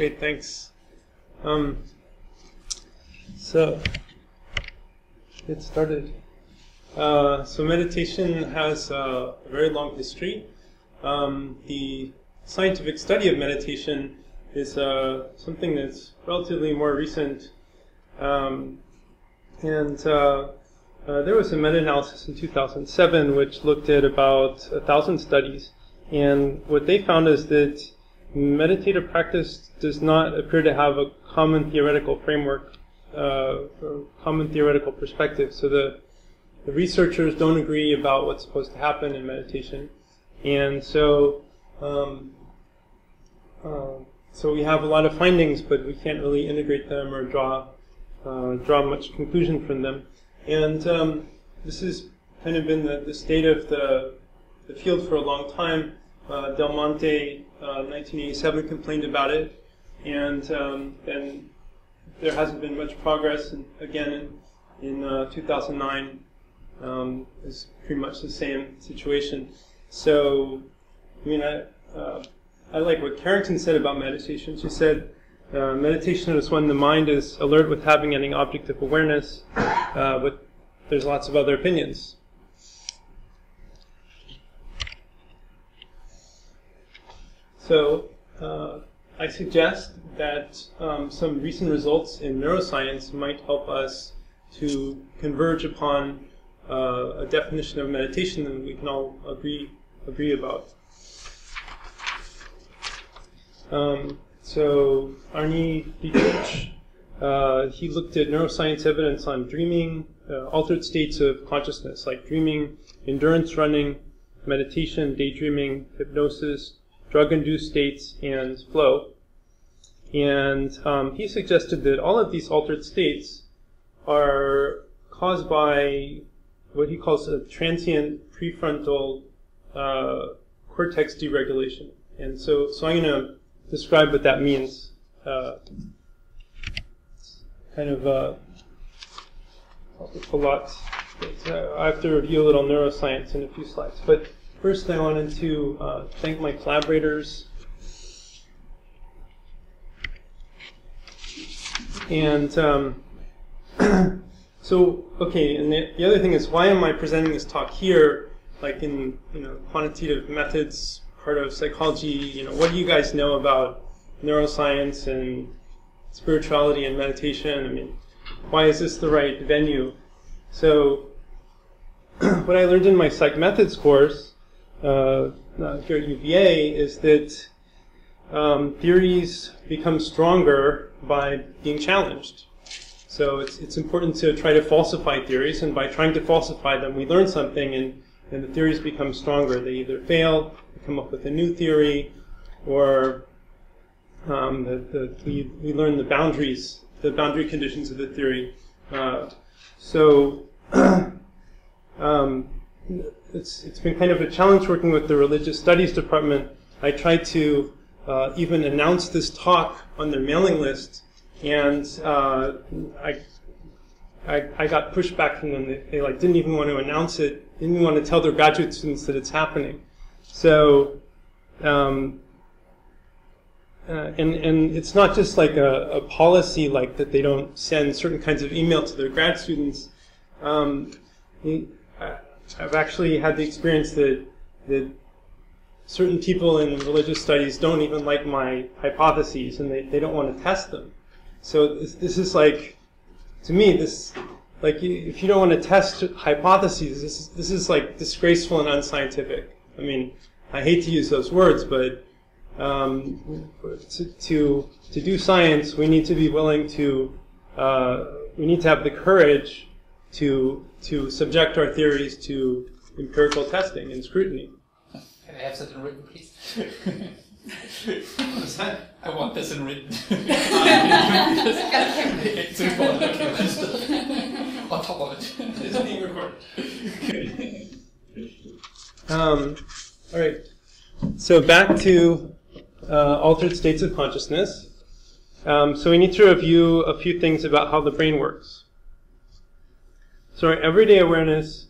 Great, thanks. Um, so, get started. Uh, so meditation has a very long history. Um, the scientific study of meditation is uh, something that's relatively more recent. Um, and uh, uh, there was a meta-analysis in 2007 which looked at about a thousand studies. And what they found is that meditative practice does not appear to have a common theoretical framework, uh, or common theoretical perspective. So the, the researchers don't agree about what's supposed to happen in meditation. And so, um, uh, so we have a lot of findings, but we can't really integrate them or draw uh, draw much conclusion from them. And um, this has kind of been the, the state of the, the field for a long time. Uh, Delmonte, uh, 1987, complained about it, and um, then there hasn't been much progress. And again, in, in uh, 2009, um, is pretty much the same situation. So, I mean, I, uh, I like what Carrington said about meditation. She said, uh, meditation is when the mind is alert with having any object of awareness, uh, there's lots of other opinions. So, uh, I suggest that um, some recent results in neuroscience might help us to converge upon uh, a definition of meditation that we can all agree agree about. Um, so Arne Dietrich, uh, he looked at neuroscience evidence on dreaming, uh, altered states of consciousness, like dreaming, endurance running, meditation, daydreaming, hypnosis, drug-induced states, and flow. And um, he suggested that all of these altered states are caused by what he calls a transient prefrontal uh, cortex deregulation. And so, so I'm going to describe what that means. Uh, kind of uh, a lot. Uh, I have to review a little neuroscience in a few slides. But first, I wanted to uh, thank my collaborators. And um, so, okay, and the, the other thing is, why am I presenting this talk here, like in you know quantitative methods part of psychology. You know, what do you guys know about neuroscience and spirituality and meditation? I mean, why is this the right venue? So, what I learned in my psych methods course uh, here at UVA is that um, theories become stronger by being challenged. So it's, it's important to try to falsify theories, and by trying to falsify them, we learn something, and, and the theories become stronger. They either fail come up with a new theory, or um, the, the, we, we learn the boundaries, the boundary conditions of the theory. Uh, so um, it's, it's been kind of a challenge working with the religious studies department. I tried to uh, even announce this talk on their mailing list, and uh, I, I, I got pushback from them. They, they, like didn't even want to announce it, didn't want to tell their graduate students that it's happening. So, um, uh, and, and it's not just like a, a, policy like that they don't send certain kinds of email to their grad students. Um, I've actually had the experience that, that certain people in religious studies don't even like my hypotheses and they, they don't want to test them. So this, this is like, to me, this, like if you don't want to test hypotheses, this is, this is like disgraceful and unscientific. I mean, I hate to use those words, but um, to, to, to do science, we need to be willing to uh, we need to have the courage to to subject our theories to empirical testing and scrutiny. Can I have that in written, please? What's that? I want this in written. it's important. On top of it. It's being recorded. Um, all right. So back to uh, altered states of consciousness. Um, so we need to review a few things about how the brain works. So our everyday awareness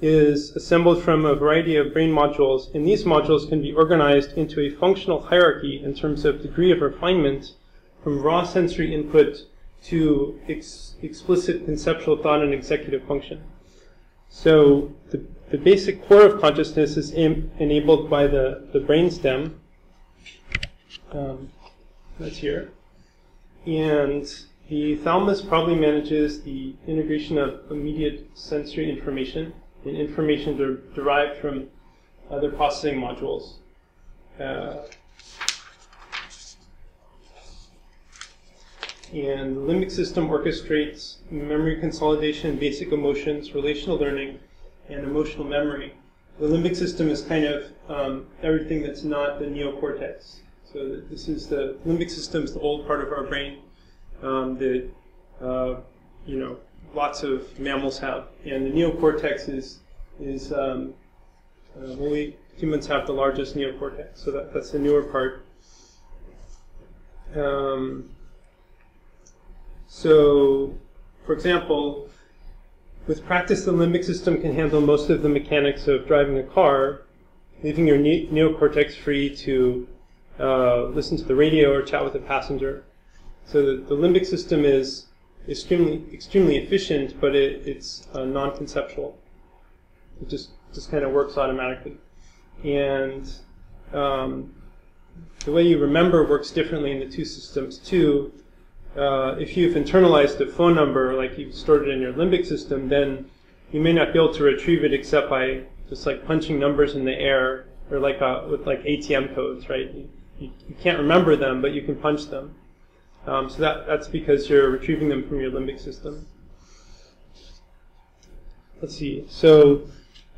is assembled from a variety of brain modules, and these modules can be organized into a functional hierarchy in terms of degree of refinement from raw sensory input to ex- explicit conceptual thought and executive function. So the, the basic core of consciousness is enabled by the, the brainstem. Um, that's here. And the thalamus probably manages the integration of immediate sensory information and information de- derived from other processing modules. Uh, and the limbic system orchestrates memory consolidation, basic emotions, relational learning, and emotional memory. The limbic system is kind of um, everything that's not the neocortex. So this is the limbic system is the old part of our brain um, that uh, you know lots of mammals have, and the neocortex is is um, uh, humans have the largest neocortex, so that, that's the newer part. Um, so, for example, with practice, the limbic system can handle most of the mechanics of driving a car, leaving your ne- neocortex free to uh, listen to the radio or chat with a passenger. So the, the limbic system is extremely extremely efficient, but it, it's uh, non-conceptual. It just just kind of works automatically, and um, the way you remember works differently in the two systems too. Uh, if you've internalized a phone number, like you've stored it in your limbic system, then you may not be able to retrieve it except by just like punching numbers in the air or like a, with like ATM codes, right? You, you, you can't remember them, but you can punch them. Um, so that, that's because you're retrieving them from your limbic system. Let's see. So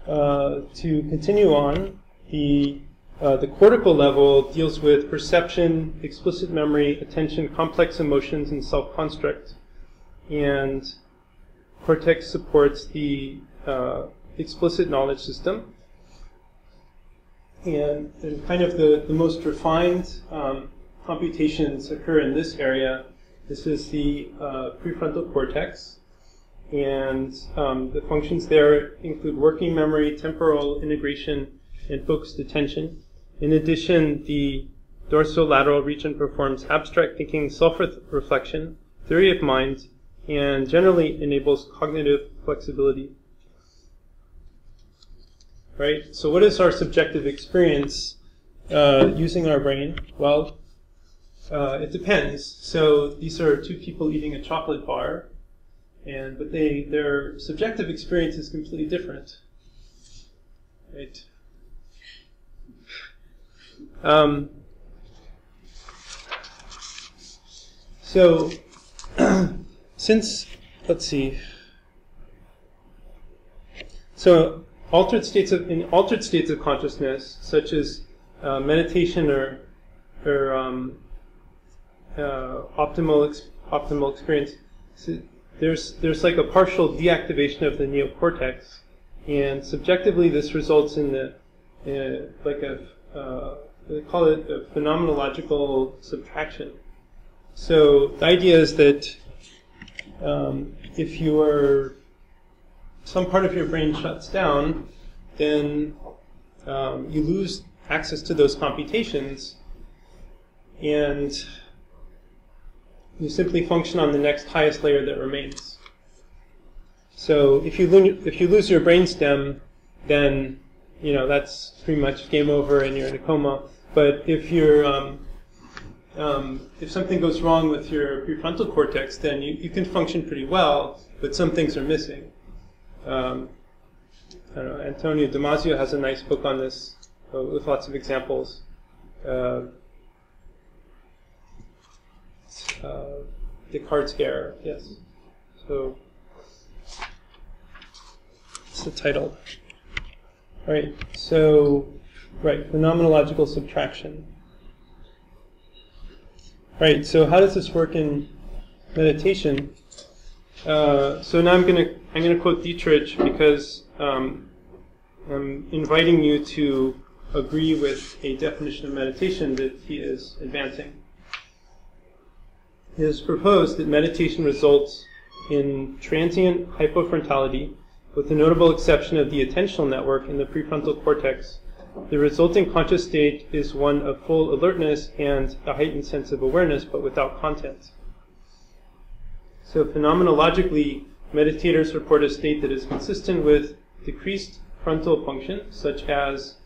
uh, to continue on, the uh, the cortical level deals with perception, explicit memory, attention, complex emotions, and self-construct. And cortex supports the uh, explicit knowledge system. And, and, kind of the, the most refined um, computations occur in this area. This is the uh, prefrontal cortex. And um, the functions there include working memory, temporal integration, and focused attention. In addition, the dorsolateral region performs abstract thinking, self-reflection, theory of mind, and generally enables cognitive flexibility. Right? So what is our subjective experience uh, using our brain? Well, uh, it depends. So these are two people eating a chocolate bar, and but they their subjective experience is completely different. Right? Um, so, since, let's see, so altered states of, in altered states of consciousness, such as uh, meditation or, or um, optimal, ex- optimal experience, so there's, there's like a partial deactivation of the neocortex, and subjectively this results in the, uh, like a, uh, they call it a phenomenological subtraction. So the idea is that um, if your some part of your brain shuts down, then um, you lose access to those computations, and you simply function on the next highest layer that remains. So if you if you lose your brainstem, then you know that's pretty much game over, and you're in a coma. But if you're um, um, if something goes wrong with your prefrontal cortex, then you, you can function pretty well, but some things are missing. Um, I don't know, Antonio Damasio has a nice book on this uh, with lots of examples. Uh, uh, Descartes error. yes. So, it's the title. All right, so Right, phenomenological subtraction. Right, so how does this work in meditation? Uh, so now I'm going to I'm going to quote Dietrich because um, I'm inviting you to agree with a definition of meditation that he is advancing. He has proposed that meditation results in transient hypofrontality, with the notable exception of the attentional network in the prefrontal cortex The resulting conscious state is one of full alertness and a heightened sense of awareness, but without content. So, phenomenologically, meditators report a state that is consistent with decreased frontal function, such as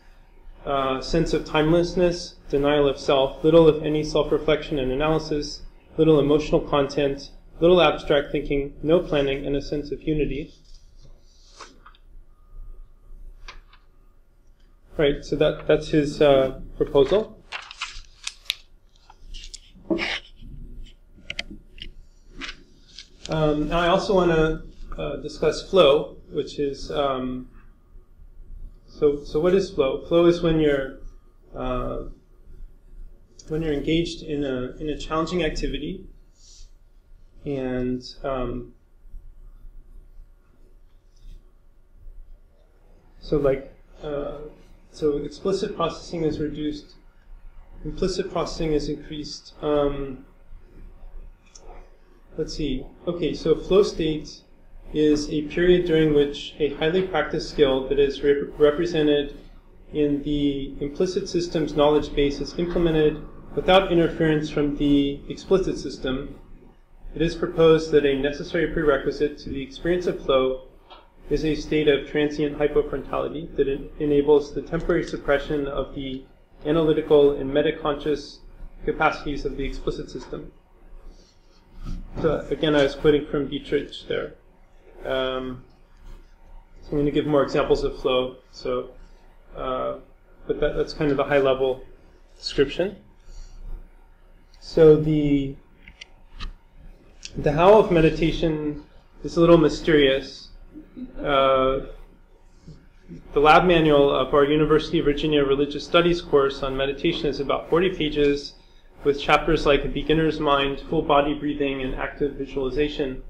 uh, sense of timelessness, denial of self, little, if any, self reflection and analysis, little emotional content, little abstract thinking, no planning, and a sense of unity. Right, so that, that's his uh, proposal. Um, now, I also want to uh, discuss flow, which is um, so. So, what is flow? Flow is when you're uh, when you're engaged in a in a challenging activity, and um, so like uh, so explicit processing is reduced, implicit processing is increased. Um, let's see. Okay, so flow state is a period during which a highly practiced skill that is rep- represented in the implicit system's knowledge base is implemented without interference from the explicit system. It is proposed that a necessary prerequisite to the experience of flow is a state of transient hypofrontality that enables the temporary suppression of the analytical and metaconscious capacities of the explicit system. So again, I was quoting from Dietrich there. Um, so I'm going to give more examples of flow. So, uh, but that, that's kind of the high level description. So the the how of meditation is a little mysterious. Uh, the lab manual of our University of Virginia Religious Studies course on meditation is about 40 pages with chapters like a beginner's mind, full body breathing, and active visualization.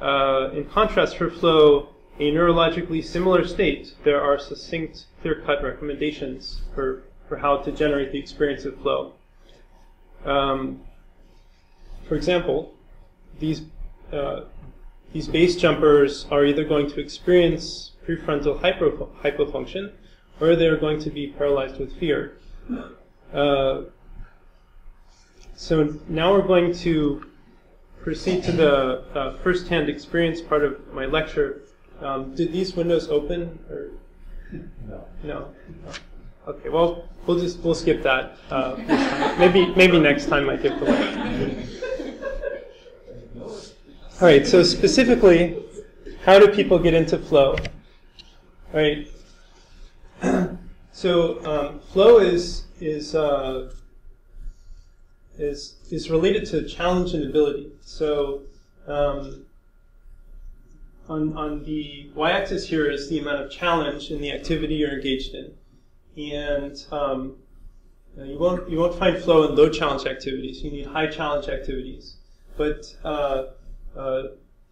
Uh, in contrast, for flow, a neurologically similar state, there are succinct, clear-cut recommendations for, for how to generate the experience of flow. Um, for example, these uh, these base jumpers are either going to experience prefrontal hypo, hypofunction or they're going to be paralyzed with fear. Uh, so now we're going to proceed to the uh, first-hand experience part of my lecture. Um, did these windows open or No. no? Okay, well we'll just we'll skip that. Uh, maybe maybe next time I give the lecture. All right. So specifically, how do people get into flow? All right. So um, flow is is uh, is is related to challenge and ability. So um, on on the y-axis here is the amount of challenge in the activity you're engaged in, and um, you won't you won't find flow in low challenge activities. You need high challenge activities. But uh, uh,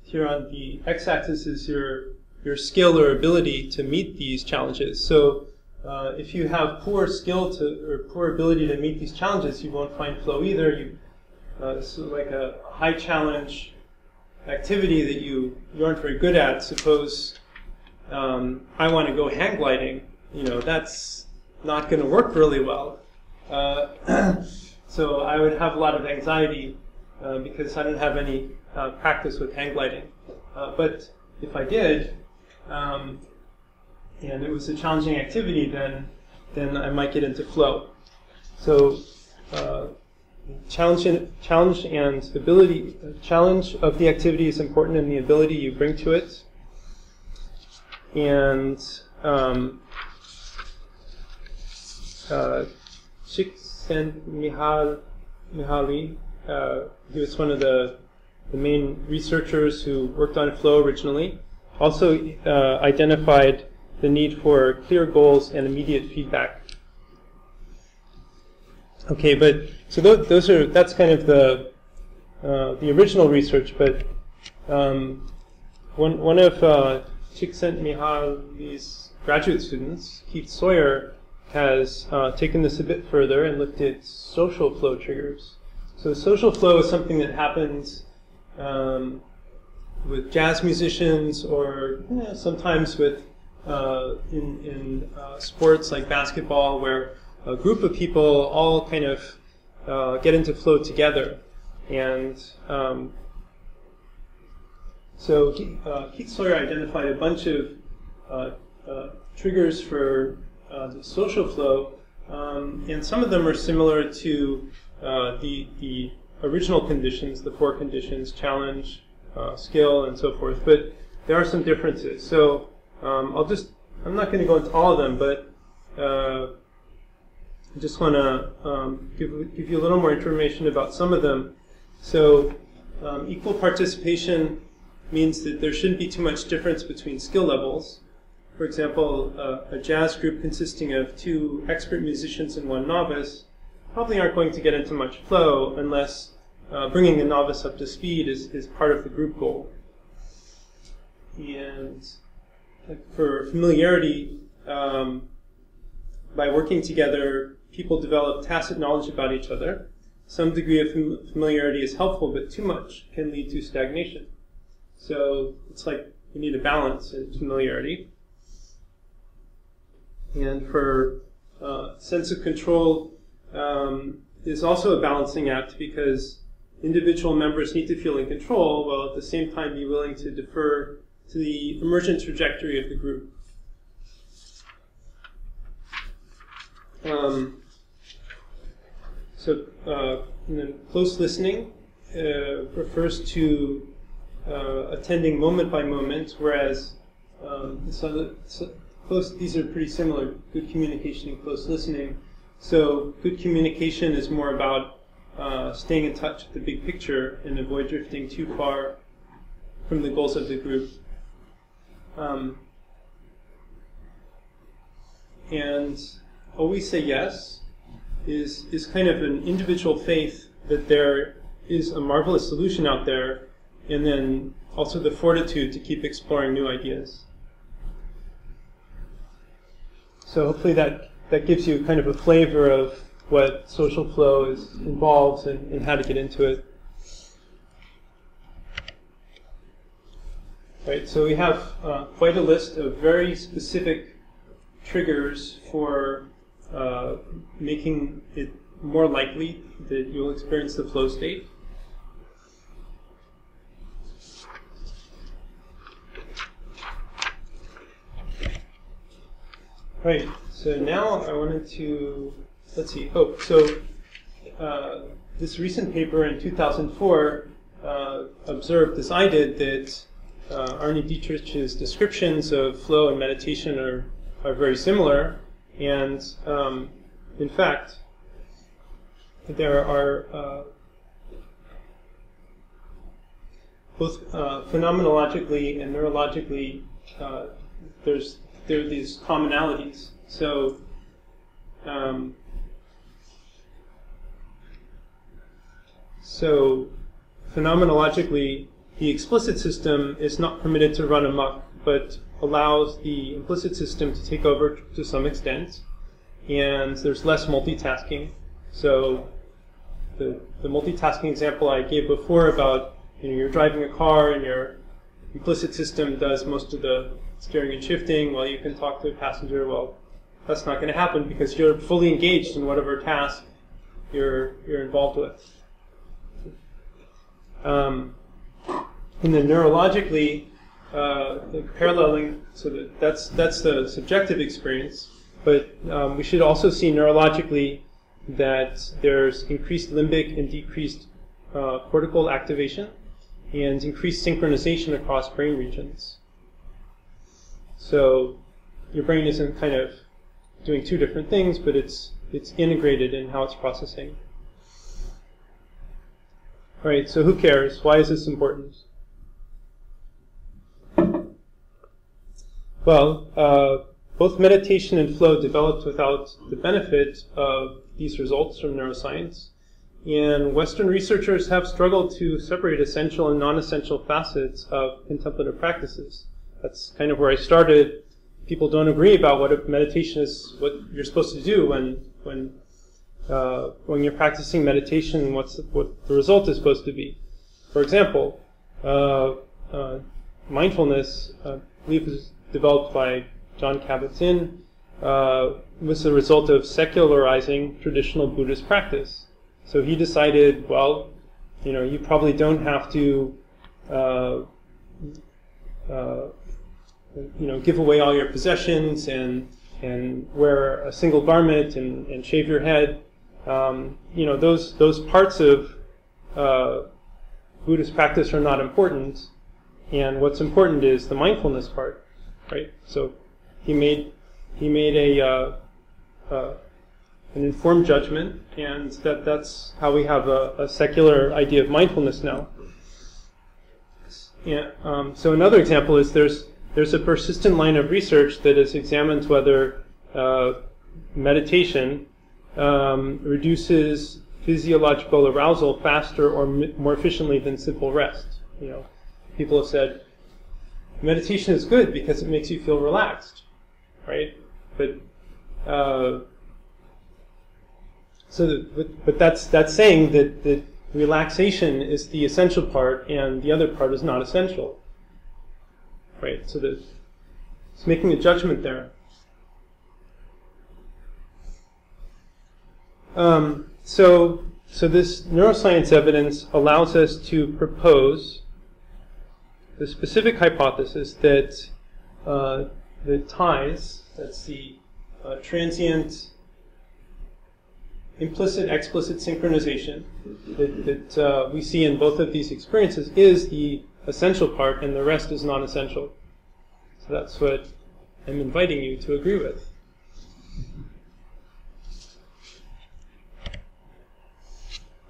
here on the x-axis is your your skill or ability to meet these challenges. So uh, if you have poor skill to or poor ability to meet these challenges, you won't find flow either. You uh, so like a high challenge activity that you, you aren't very good at. Suppose um, I want to go hang gliding. You know that's not going to work really well. Uh, so I would have a lot of anxiety uh, because I didn't have any uh, practice with hang gliding. Uh, but if I did, um, and it was a challenging activity, then then I might get into flow. So uh, challenge and challenge and ability challenge of the activity is important, and the ability you bring to it. And um, uh, Csikszentmihalyi, Mihaly, uh, he was one of the the main researchers who worked on flow originally. Also uh, identified the need for clear goals and immediate feedback. Okay, but so those, those are that's kind of the uh, the original research, but um, one one of uh, Csikszentmihalyi's graduate students, Keith Sawyer, has uh, taken this a bit further and looked at social flow triggers. So social flow is something that happens um, with jazz musicians or you know, sometimes with uh, in, in uh, sports like basketball where a group of people all kind of uh, get into flow together. And um, so uh, Keith Sawyer identified a bunch of uh, uh, triggers for uh, the social flow, um, and some of them are similar to uh, the, the original conditions, the four conditions, challenge, uh, skill, and so forth, but there are some differences. So um, I'll just, I'm not going to go into all of them, but uh, I just want to um, give, give you a little more information about some of them. So um, equal participation means that there shouldn't be too much difference between skill levels. For example, uh, a jazz group consisting of two expert musicians and one novice probably aren't going to get into much flow unless uh, bringing the novice up to speed is, is part of the group goal. And for familiarity, um, by working together, people develop tacit knowledge about each other. Some degree of fam familiarity is helpful, but too much can lead to stagnation. So it's like we need a balance in familiarity. And for uh, sense of control um, is also a balancing act because individual members need to feel in control while at the same time be willing to defer to the emergent trajectory of the group. Um, so, uh, close listening uh, refers to uh, attending moment by moment, whereas um, close, these are pretty similar, good communication and close listening. So good communication is more about uh, staying in touch with the big picture and avoid drifting too far from the goals of the group. Um, and always say yes is, is kind of an individual faith that there is a marvelous solution out there and then also the fortitude to keep exploring new ideas. So hopefully that, that gives you kind of a flavor of what social flow is involves and, and how to get into it. Right, so we have uh, quite a list of very specific triggers for uh, making it more likely that you'll experience the flow state. Right. So now I wanted to let's see. Oh, so uh, this recent paper in 2004 uh, observed, as I did, that uh, Arne Dietrich's descriptions of flow and meditation are are very similar, and um, in fact, there are uh, both uh, phenomenologically and neurologically uh, there's there are these commonalities. So, um, so phenomenologically, the explicit system is not permitted to run amok, but allows the implicit system to take over to some extent, and there's less multitasking. So, the, the multitasking example I gave before about you know you're driving a car and your implicit system does most of the steering and shifting while you can talk to a passenger. Well, that's not going to happen because you're fully engaged in whatever task you're, you're involved with. Um, and then neurologically, uh, the paralleling, so that that's, that's the subjective experience, but um, we should also see neurologically that there's increased limbic and decreased uh, cortical activation and increased synchronization across brain regions. So your brain isn't kind of doing two different things, but it's it's integrated in how it's processing. All right, so who cares? Why is this important? Well, uh, both meditation and flow developed without the benefit of these results from neuroscience. And Western researchers have struggled to separate essential and non-essential facets of contemplative practices that's kind of where I started. People don't agree about what meditation is, what you're supposed to do when when uh, when you're practicing meditation. What's what the result is supposed to be? For example, uh, uh, mindfulness, uh, I believe, was developed by Jon Kabat-Zinn, uh, was the result of secularizing traditional Buddhist practice. So he decided, well, you know, you probably don't have to, uh, uh, you know, give away all your possessions and and wear a single garment and, and shave your head. Um, you know, those those parts of uh, Buddhist practice are not important, and what's important is the mindfulness part, right? So he made he made a uh, uh, an informed judgment, and that that's how we have a, a secular idea of mindfulness now. Yeah. Um, so another example is there's there's a persistent line of research that has examined whether uh, meditation um, reduces physiological arousal faster or m- more efficiently than simple rest. You know, people have said meditation is good because it makes you feel relaxed, right? But uh, so, but, but that's that's saying that that relaxation is the essential part, and the other part is not essential, right? So that it's making a judgment there. Um, so, so this neuroscience evidence allows us to propose the specific hypothesis that uh, the ties, that's the uh, transient implicit explicit synchronization that, that uh, we see in both of these experiences is the essential part and the rest is non essential. So that's what I'm inviting you to agree with.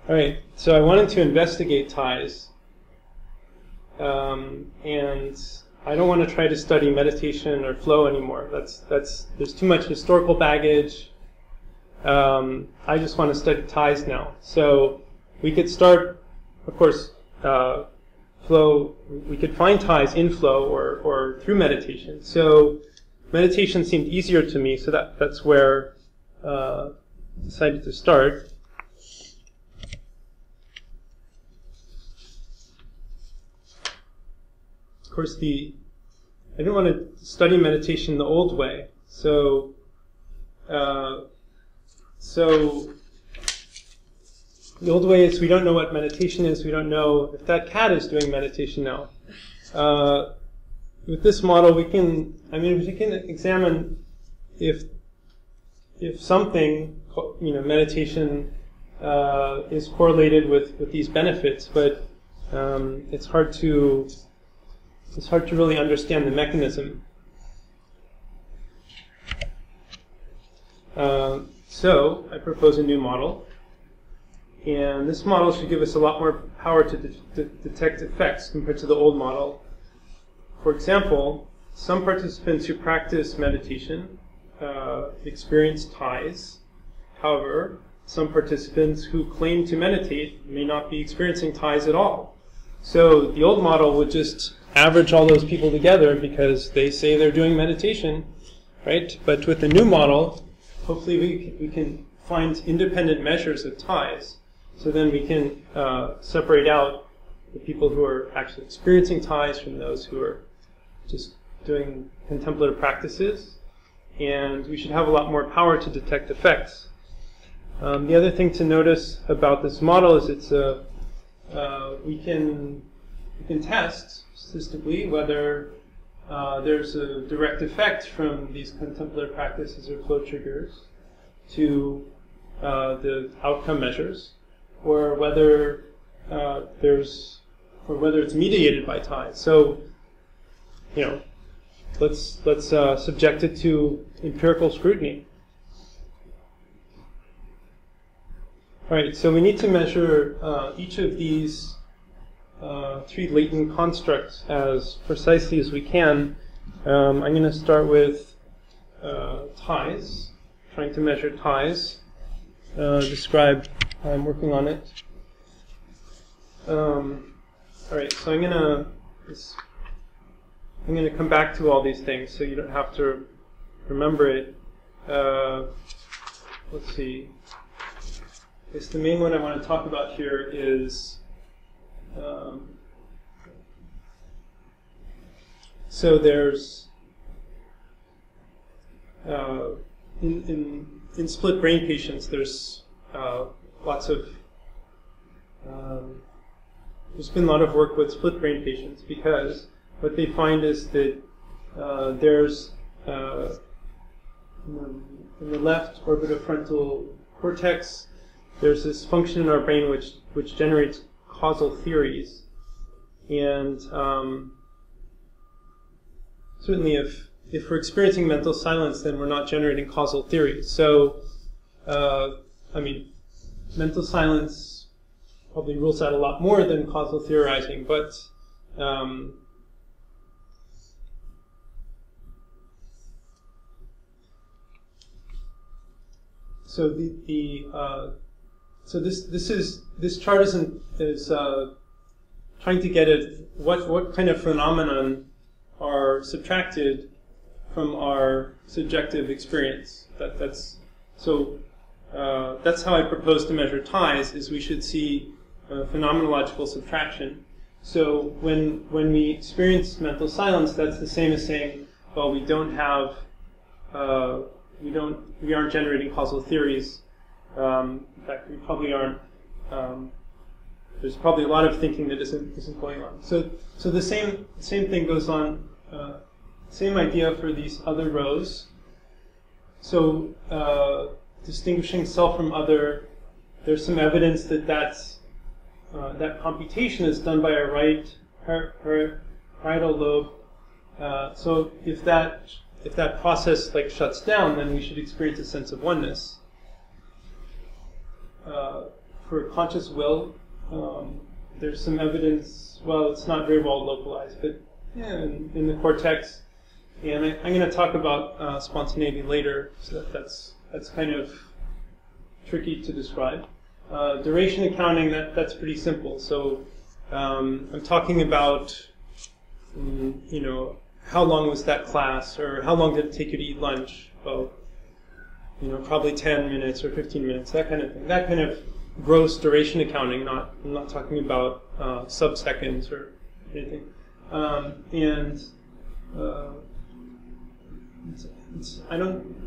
All right, so I wanted to investigate ties, um, and I don't want to try to study meditation or flow anymore. That's that's there's too much historical baggage. Um, I just want to study ties now. So we could start, of course, uh, flow. We could find ties in flow or or through meditation. So meditation seemed easier to me, so that that's where uh, decided to start. Of course, the I didn't want to study meditation the old way, so uh, so the old way is we don't know what meditation is. We don't know if that cat is doing meditation now. Uh, with this model, we can I mean we can examine if if something you know meditation uh, is correlated with with these benefits, but um, it's hard to it's hard to really understand the mechanism. Uh, so I propose a new model, and this model should give us a lot more power to de de detect effects compared to the old model. For example, some participants who practice meditation uh, experience ties. However, some participants who claim to meditate may not be experiencing ties at all. So the old model would just average all those people together because they say they're doing meditation, right? But with the new model, hopefully we, we can find independent measures of ties. So then we can uh, separate out the people who are actually experiencing ties from those who are just doing contemplative practices. And we should have a lot more power to detect effects. Um, the other thing to notice about this model is it's a, uh, we can we can test statistically whether uh, there's a direct effect from these contemplative practices or flow triggers to uh, the outcome measures, or whether uh, there's or whether it's mediated by ties. So, you know, let's let's uh, subject it to empirical scrutiny. All right, so we need to measure uh, each of these uh, three latent constructs as precisely as we can. Um, I'm going to start with uh, ties, trying to measure ties, uh, describe I'm working on it. Um, all right, so I'm going to I'm to come back to all these things so you don't have to remember it. Uh, let's see. I guess the main one I want to talk about here is um, so there's in, in, in split brain patients, there's uh, lots of um, there's been a lot of work with split brain patients because what they find is that uh, there's uh, in the left orbitofrontal cortex, there's this function in our brain which which generates causal theories, and um, certainly if if we're experiencing mental silence, then we're not generating causal theories. So, uh, I mean, mental silence probably rules out a lot more than causal theorizing, but um, so the, the uh, so this this is this chart isn't is uh, trying to get at what what kind of phenomenon are subtracted from our subjective experience. That that's so uh, that's how I propose to measure ties. Is we should see phenomenological subtraction. So when when we experience mental silence, that's the same as saying, well, we don't have uh, we don't we aren't generating causal theories. Um, in fact, we probably aren't. Um, there's probably a lot of thinking that isn't isn't going on. So so the same same thing goes on. Uh, same idea for these other rows. So uh, distinguishing self from other, there's some evidence that that's, uh, that computation is done by a right parietal lobe. Uh, so if that if that process like shuts down, then we should experience a sense of oneness. Uh, for conscious will, um, there's some evidence. Well, it's not very well localized, but yeah, in, in the cortex, and I, am going to talk about uh, spontaneity later, so that, that's that's kind of tricky to describe. Uh, duration accounting, that, that's pretty simple. So um, I'm talking about, mm, you know, how long was that class, or how long did it take you to eat lunch? Well, you know, probably 10 minutes or 15 minutes, that kind of thing. That kind of gross duration accounting. Not, I'm not talking about uh, sub-seconds or anything. Um, and uh, it's, it's, I don't.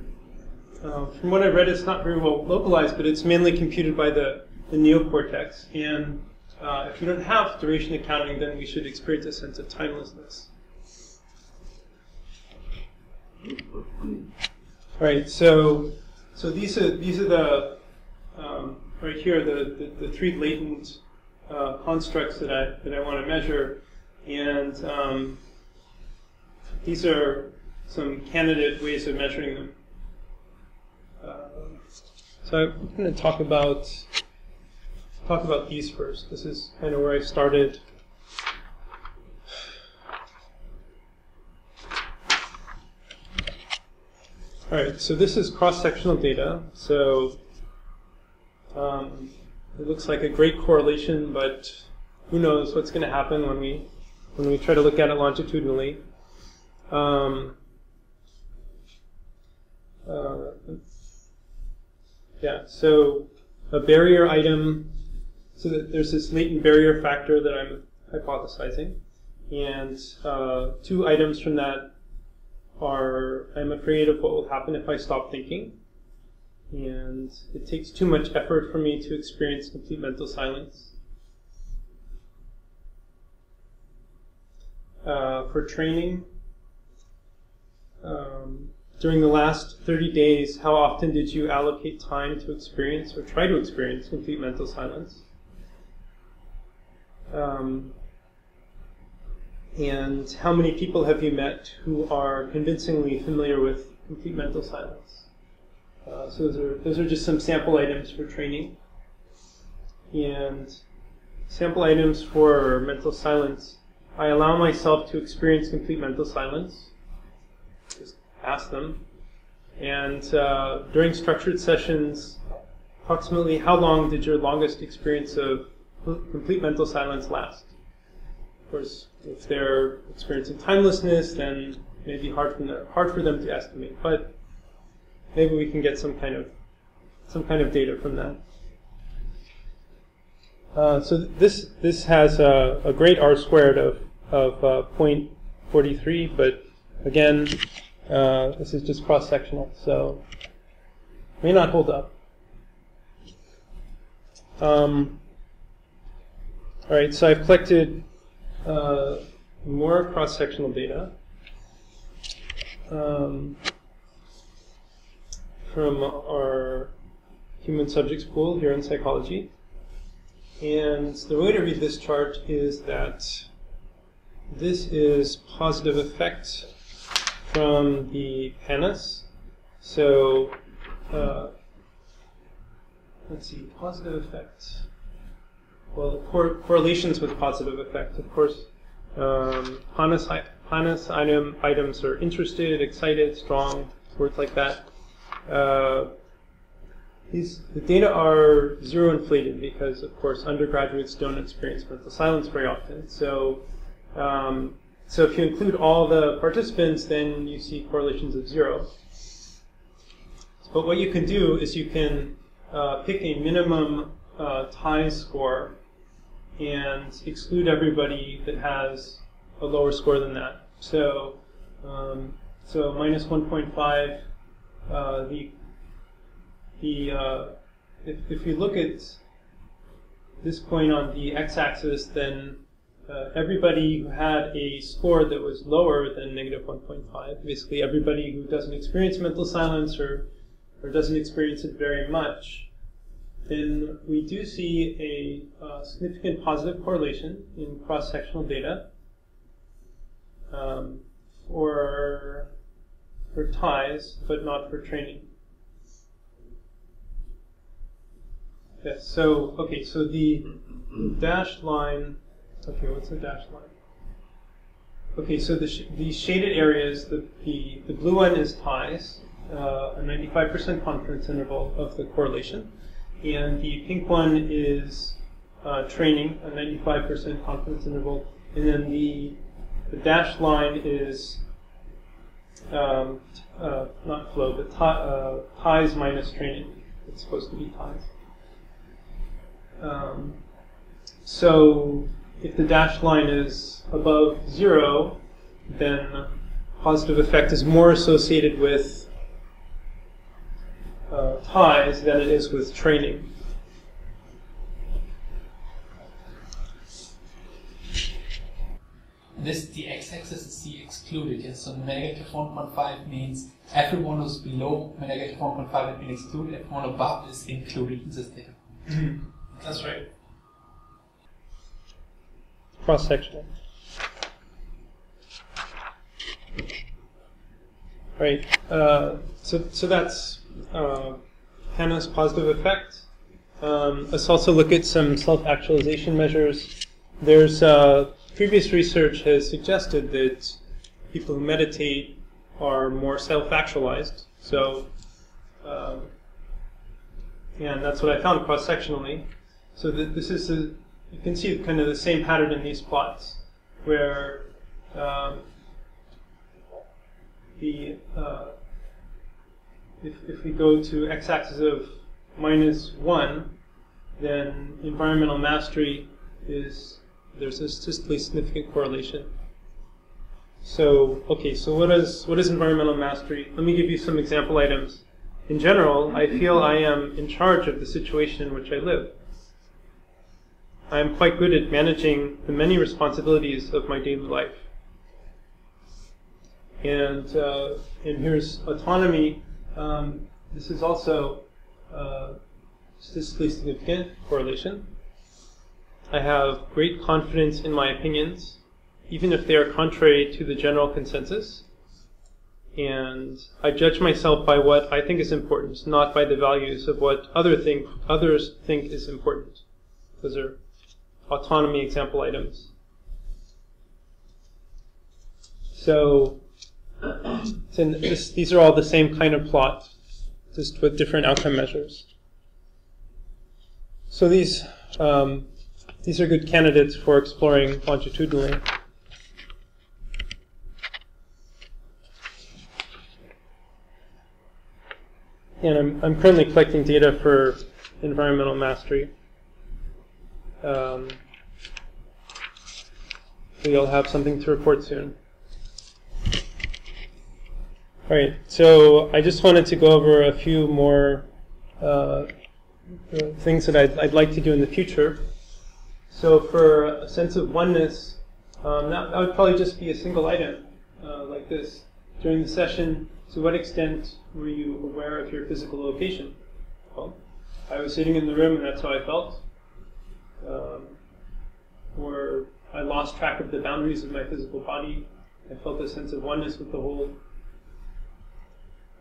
Uh, from what I read, it's not very well localized, but it's mainly computed by the, the neocortex. And uh, if you don't have duration accounting, then we should experience a sense of timelessness. All right, so so these are these are the um, right here the, the, the three latent uh, constructs that I that I want to measure, and um, these are some candidate ways of measuring them. So I'm going to talk about talk about these first. This is kind of where I started. All right, so this is cross-sectional data. So um, it looks like a great correlation, but who knows what's going to happen when we when we try to look at it longitudinally. Um, uh, yeah, so a barrier item, so that there's this latent barrier factor that I'm hypothesizing, and uh, two items from that are I'm afraid of what will happen if I stop thinking, and it takes too much effort for me to experience complete mental silence. Uh, for training, um, during the last 30 days, how often did you allocate time to experience or try to experience complete mental silence? Um, and how many people have you met who are convincingly familiar with complete mental silence? Uh, so those are, those are just some sample items for training. And sample items for mental silence. I allow myself to experience complete mental silence ask them. And uh, during structured sessions, approximately how long did your longest experience of complete mental silence last? Of course, if they're experiencing timelessness, then it may be hard for them, hard for them to estimate. But maybe we can get some kind of some kind of data from that. Uh, so this this has a, a, great R squared of of uh, 0.43, but again, uh, this is just cross-sectional. So may not hold up. Um, all right, so I've collected uh, more cross-sectional data um, from our human subjects pool here in psychology. And the way to read this chart is that this is positive affect from the PANAS. So, uh, let's see, positive affects. Well, cor correlations with positive affects, of course. Um, item, items are interested, excited, strong, words like that. Uh, these, the data are zero inflated because, of course, undergraduates don't experience mental silence very often. So, um, so if you include all the participants, then you see correlations of zero. But what you can do is you can uh, pick a minimum uh, tie score and exclude everybody that has a lower score than that. So, um, so minus 1.5, uh, the the uh, if, if you look at this point on the x-axis, then uh, everybody who had a score that was lower than negative 1.5, basically everybody who doesn't experience mental silence or, or doesn't experience it very much, then we do see a uh, significant positive correlation in cross-sectional data um, for, for ties, but not for training. Yes, so, okay, so the dashed line, okay, what's the dashed line? Okay, so the, sh the shaded areas, the, the, the blue one is ties, uh, a 95% confidence interval of the correlation, and the pink one is uh, training, a 95% confidence interval, and then the, the dashed line is um, uh, not flow, but uh, ties minus training. It's supposed to be ties. Um, so if the dashed line is above zero, then positive affect is more associated with uh, ties than it is with training. This the x-axis is the excluded, yes. So negative 1.5 means everyone who's below negative 1.5 has been excluded. Everyone above is included in this data. That's right. Cross sectional. Right. Uh, so, so that's uh, PANAS positive affect. Um, let's also look at some self-actualization measures. There's uh, previous research has suggested that people who meditate are more self-actualized. So, um, and that's what I found cross-sectionally. So the, this is a, you can see kind of the same pattern in these plots, where um, the uh, if, if we go to x-axis of minus one, then environmental mastery is there's a statistically significant correlation. So okay, so what is what is environmental mastery? Let me give you some example items. In general, I feel I am in charge of the situation in which I live. I am quite good at managing the many responsibilities of my daily life. And, uh, and here's autonomy. Um, this is also uh, statistically significant correlation. I have great confidence in my opinions, even if they are contrary to the general consensus. And I judge myself by what I think is important, not by the values of what other think, others think is important. Those are autonomy example items. So, this, these are all the same kind of plot, just with different outcome measures. So these um, these are good candidates for exploring longitudinally. And I'm, I'm currently collecting data for environmental mastery. Um, we'll have something to report soon. All right, so I just wanted to go over a few more uh, things that I'd, I'd like to do in the future. So for a sense of oneness, um, that, that, would probably just be a single item uh, like this. During the session, to what extent were you aware of your physical location? Well, I was sitting in the room and that's how I felt. Um, or I lost track of the boundaries of my physical body. I felt a sense of oneness with the whole.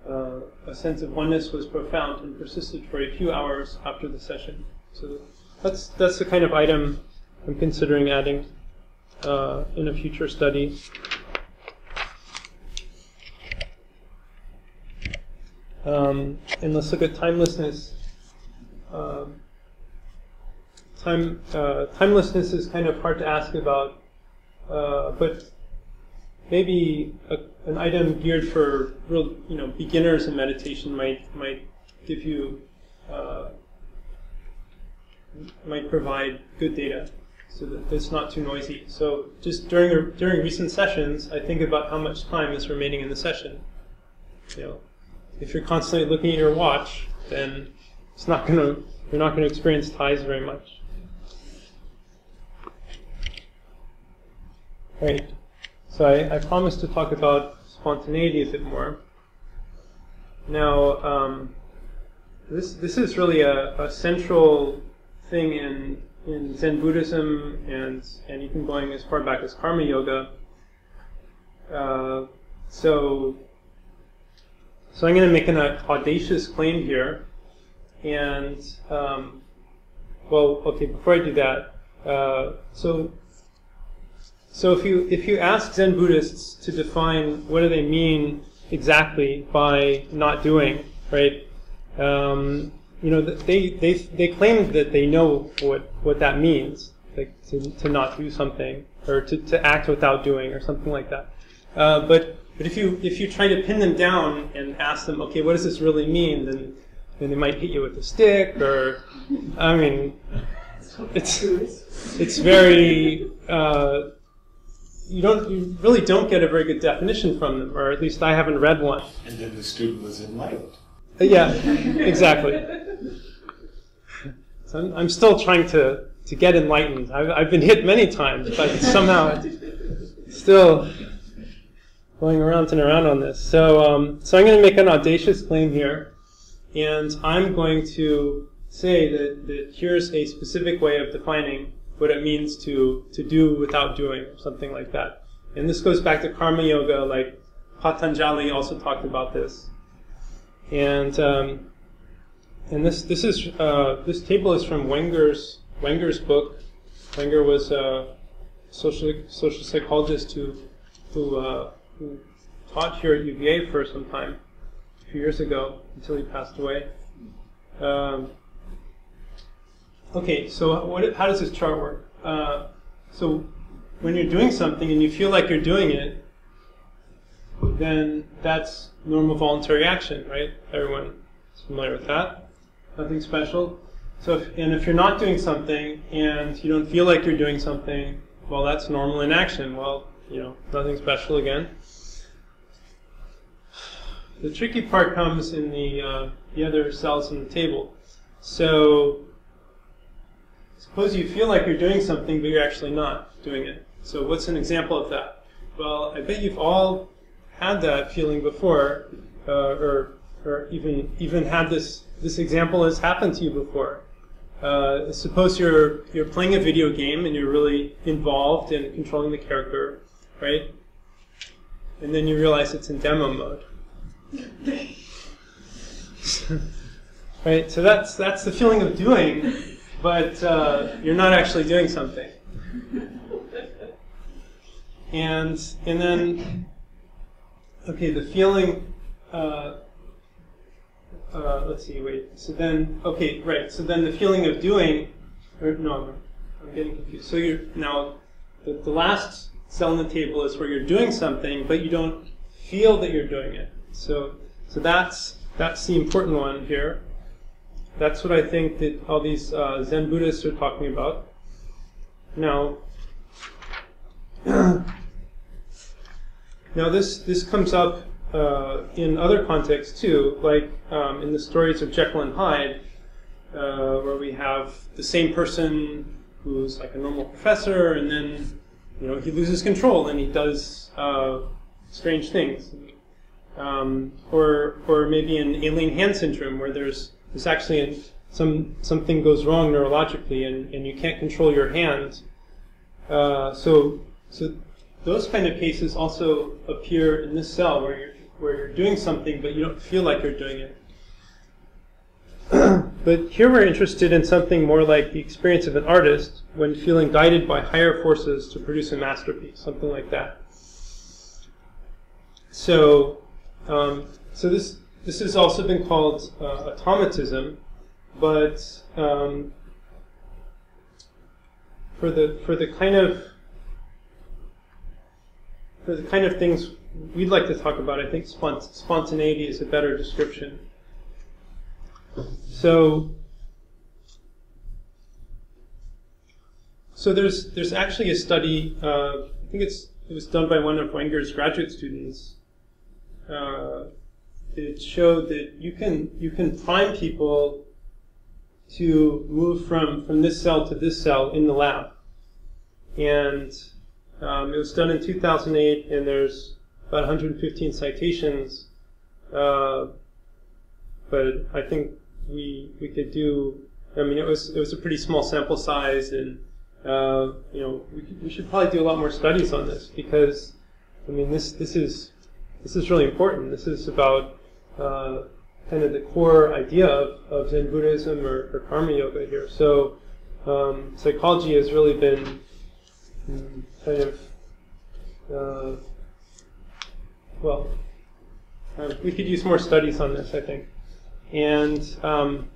Uh, a sense of oneness was profound and persisted for a few hours after the session. So that's that's the kind of item I'm considering adding uh, in a future study. Um, and let's look at timelessness. Um, time uh, timelessness is kind of hard to ask about, uh, but maybe a, an item geared for real, you know, beginners in meditation might might give you uh, might provide good data so that it's not too noisy. So just during during recent sessions, I think about how much time is remaining in the session. You know, if you're constantly looking at your watch, then it's not gonna you're not gonna experience ties very much. Right. So I, I promised to talk about spontaneity a bit more. Now, um, this this is really a, a central thing in in Zen Buddhism and and even going as far back as Karma Yoga. Uh, so so I'm going to make an audacious claim here, and um, well, okay. Before I do that, uh, so so if you if you ask Zen Buddhists to define what do they mean exactly by not doing, right? Um, you know, they they they claim that they know what what that means, like to to not do something or to, to act without doing or something like that. Uh, but but if you if you try to pin them down and ask them, okay, what does this really mean? Then then they might hit you with a stick, or I mean, it's it's very uh, you don't you really don't get a very good definition from them, or at least I haven't read one. And then the student was enlightened. Uh, yeah, exactly. So I'm, I'm still trying to to get enlightened. I've, I've been hit many times, but somehow still going around and around on this. So, um, so I'm going to make an audacious claim here, and I'm going to say that, that here's a specific way of defining what it means to, to do without doing, something like that. And this goes back to karma yoga, like Patanjali also talked about this. And um, and this this is uh, this table is from Wegner's Wegner's book. Wegner was a social social psychologist who who uh, who taught here at UVA for some time, a few years ago, until he passed away. Um, okay, so what, how does this chart work? Uh, so when you're doing something and you feel like you're doing it, then that's normal voluntary action, right? Everyone is familiar with that. Nothing special. So, if, and if you're not doing something and you don't feel like you're doing something, well, that's normal inaction. Well, you know, nothing special again. The tricky part comes in the, uh, the other cells in the table. So suppose you feel like you're doing something, but you're actually not doing it. So what's an example of that? Well, I bet you've all had that feeling before, uh, or, or even even had this this example has happened to you before. Uh, suppose you're you're playing a video game and you're really involved in controlling the character, right? And then you realize it's in demo mode. right? So that's that's the feeling of doing, but uh, you're not actually doing something. And and then, okay, the feeling. Uh, uh, let's see. Wait. So then, okay, right. So then the feeling of doing. Or, no, I'm getting confused. So you're now the, the last cell in the table is where you're doing something, but you don't feel that you're doing it. So, so that's that's the important one here. That's what I think that all these uh, Zen Buddhists are talking about. Now, now this this comes up uh, in other contexts too, like um, in the stories of Jekyll and Hyde, uh, where we have the same person who's like a normal professor, and then you know he loses control and he does uh, strange things, um, or or maybe in alien hand syndrome, where there's there's actually an, some something goes wrong neurologically, and, and you can't control your hand. Uh, so so those kind of cases also appear in this cell where you're where you're doing something but you don't feel like you're doing it. but here we're interested in something more like the experience of an artist when feeling guided by higher forces to produce a masterpiece, something like that. So, um, so this this has also been called uh, automatism, but um, for the for the kind of for the kind of things we'd like to talk about, I think spont- spontaneity is a better description. So, so there's there's actually a study. Uh, I think it's it was done by one of Wegner's graduate students. Uh, it showed that you can you can prime people to move from from this cell to this cell in the lab, and um, it was done in 2008, and there's about 115 citations. Uh, but I think we we could do. I mean, it was it was a pretty small sample size, and uh, you know we, we should probably do a lot more studies on this because I mean this this is this is really important. This is about uh, kind of the core idea of, of Zen Buddhism or, or karma yoga here. So um, psychology has really been kind of uh, well, uh, we could use more studies on this, I think. And um,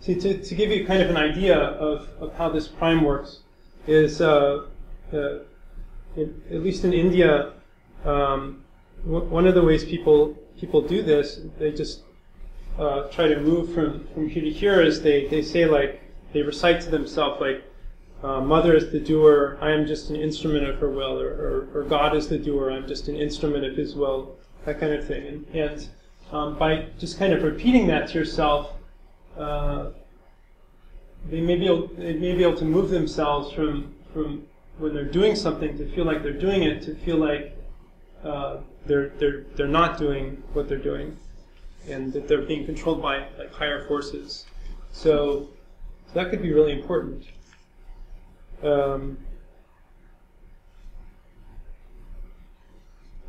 see, to, to give you kind of an idea of, of how this prime works is, uh, uh, in, at least in India, um, one of the ways people people do this, they just uh, try to move from, from here to here is they, they say like, they recite to themselves like, uh, mother is the doer, I am just an instrument of her will, or, or, or, God is the doer, I'm just an instrument of his will, that kind of thing. And, and um, by just kind of repeating that to yourself, uh, they, may be able, they may be able to move themselves from, from when they're doing something to feel like they're doing it, to feel like uh, they're, they're, they're not doing what they're doing, and that they're being controlled by like higher forces. So, so that could be really important. Um,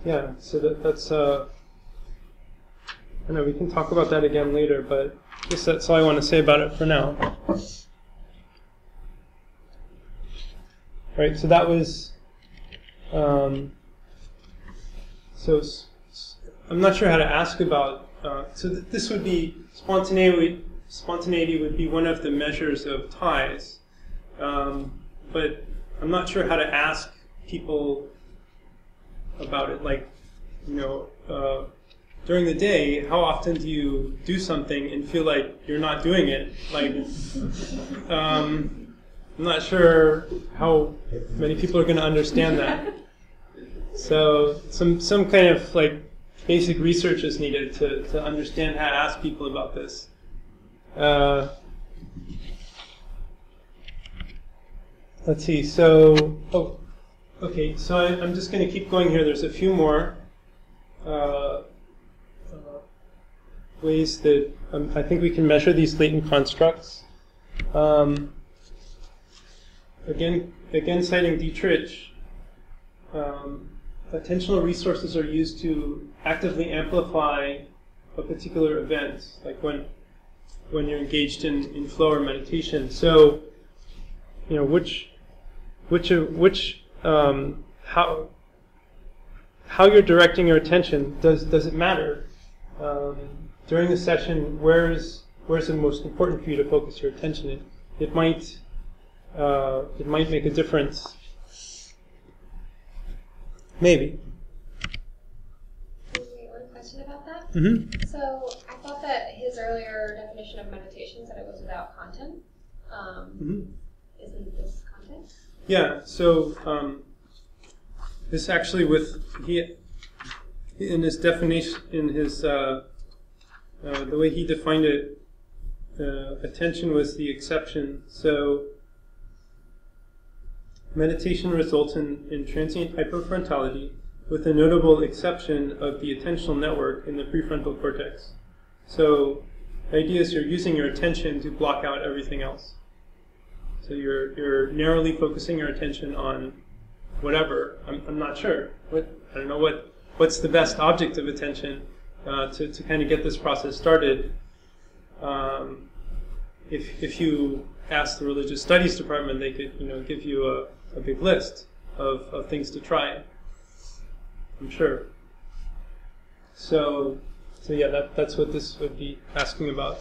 yeah, so that, that's, uh, I know we can talk about that again later, but I guess that's all I want to say about it for now. Right, so that was, um, so I'm not sure how to ask about, uh, so th- this would be, spontaneity, spontaneity would be one of the measures of ties. Um, but I'm not sure how to ask people about it. Like, you know, uh, during the day, how often do you do something and feel like you're not doing it? Like, um, I'm not sure how many people are going to understand that. So, some some kind of like basic research is needed to, to understand how to ask people about this. Uh, let's see. So, oh, okay. So I, am just going to keep going here. There's a few more uh, uh, ways that um, I think we can measure these latent constructs. Um, again, again, citing Dietrich, um, attentional resources are used to actively amplify a particular event, like when when you're engaged in, in flow or meditation. So, you know, which which which um, how how you're directing your attention does does it matter um, during the session? Where's where's the most important for you to focus your attention? It, it might uh, it might make a difference. Maybe. One question about that. Mm-hmm. So I thought that his earlier definition of meditation said it was without content. Um, Mm-hmm. Isn't this content? Yeah. So um, this actually with he in his definition, in his uh, uh, the way he defined it, uh, attention was the exception. So meditation results in, in transient hypofrontality, with a notable exception of the attentional network in the prefrontal cortex. So the idea is you're using your attention to block out everything else. So you're you're narrowly focusing your attention on whatever. I'm, I'm not sure. What I don't know what what's the best object of attention uh, to to kind of get this process started. Um, if if you ask the religious studies department, they could you know give you a, a big list of, of things to try. I'm sure. So so yeah, that, that's what this would be asking about.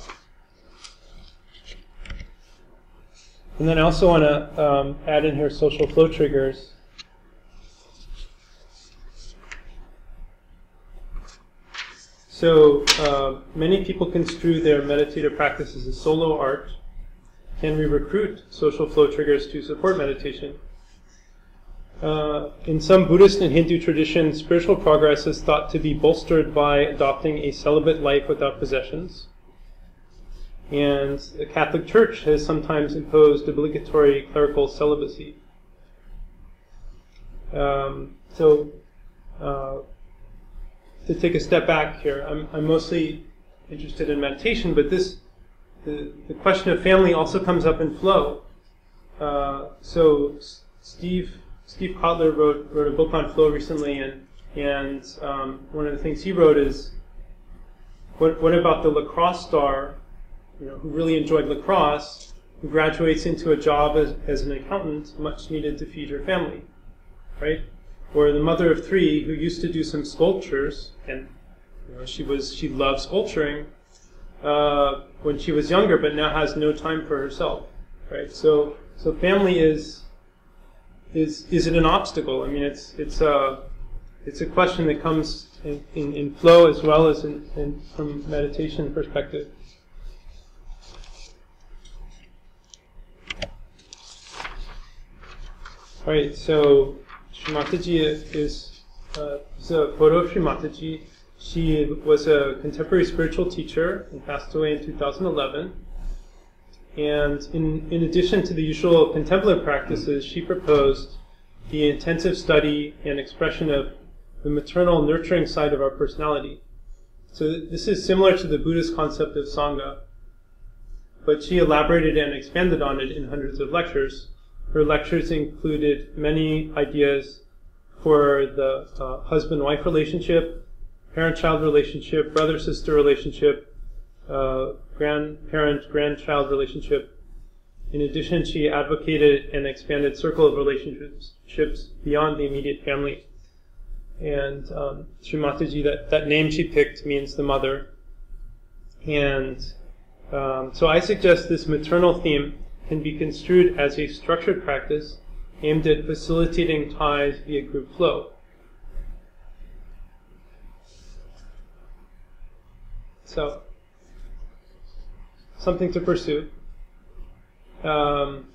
And then I also want to um, add in here social flow triggers. So uh, many people construe their meditative practice as a solo art. Can we recruit social flow triggers to support meditation? Uh, in some Buddhist and Hindu traditions, spiritual progress is thought to be bolstered by adopting a celibate life without possessions. And the Catholic Church has sometimes imposed obligatory clerical celibacy. Um, so, uh, to take a step back here, I'm, I'm mostly interested in meditation, but this the, the question of family also comes up in flow. Uh, so, Steve Steve Kotler wrote wrote a book on flow recently, and and um, one of the things he wrote is, what what about the lacrosse star, you know, who really enjoyed lacrosse, who graduates into a job as, as an accountant, much needed to feed her family, right? Or the mother of three who used to do some sculptures, and you know, she was she loved sculpturing uh, when she was younger, but now has no time for herself, right? So so family is is is it an obstacle? I mean, it's it's a it's a question that comes in, in, in flow as well as in, in, from meditation perspective. All right, so Sri Mataji is uh, is a photo of Sri Mataji. She was a contemporary spiritual teacher and passed away in 2011. And in, in addition to the usual contemplative practices, she proposed the intensive study and expression of the maternal nurturing side of our personality. So this is similar to the Buddhist concept of Sangha, but she elaborated and expanded on it in hundreds of lectures. Her lectures included many ideas for the uh, husband-wife relationship, parent-child relationship, brother-sister relationship, uh, grandparent grandchild relationship. In addition, she advocated an expanded circle of relationships beyond the immediate family. And um, Sri Mataji, that, that name she picked means the mother. And um, so I suggest this maternal theme can be construed as a structured practice aimed at facilitating ties via group flow. So, something to pursue. Um,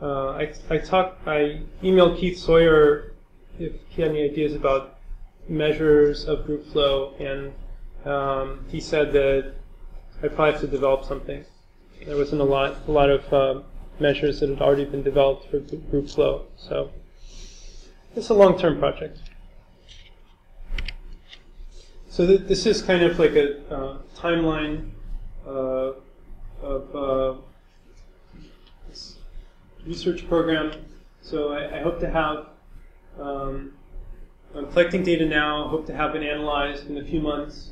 uh, I, I talked, I emailed Keith Sawyer if he had any ideas about measures of group flow, and um, he said that I probably have to develop something. There wasn't a lot, a lot of uh, measures that had already been developed for group flow, so it's a long-term project. So th this is kind of like a uh, timeline of uh, this research program. So I, I hope to have, um, I'm collecting data now, hope to have it analyzed in a few months.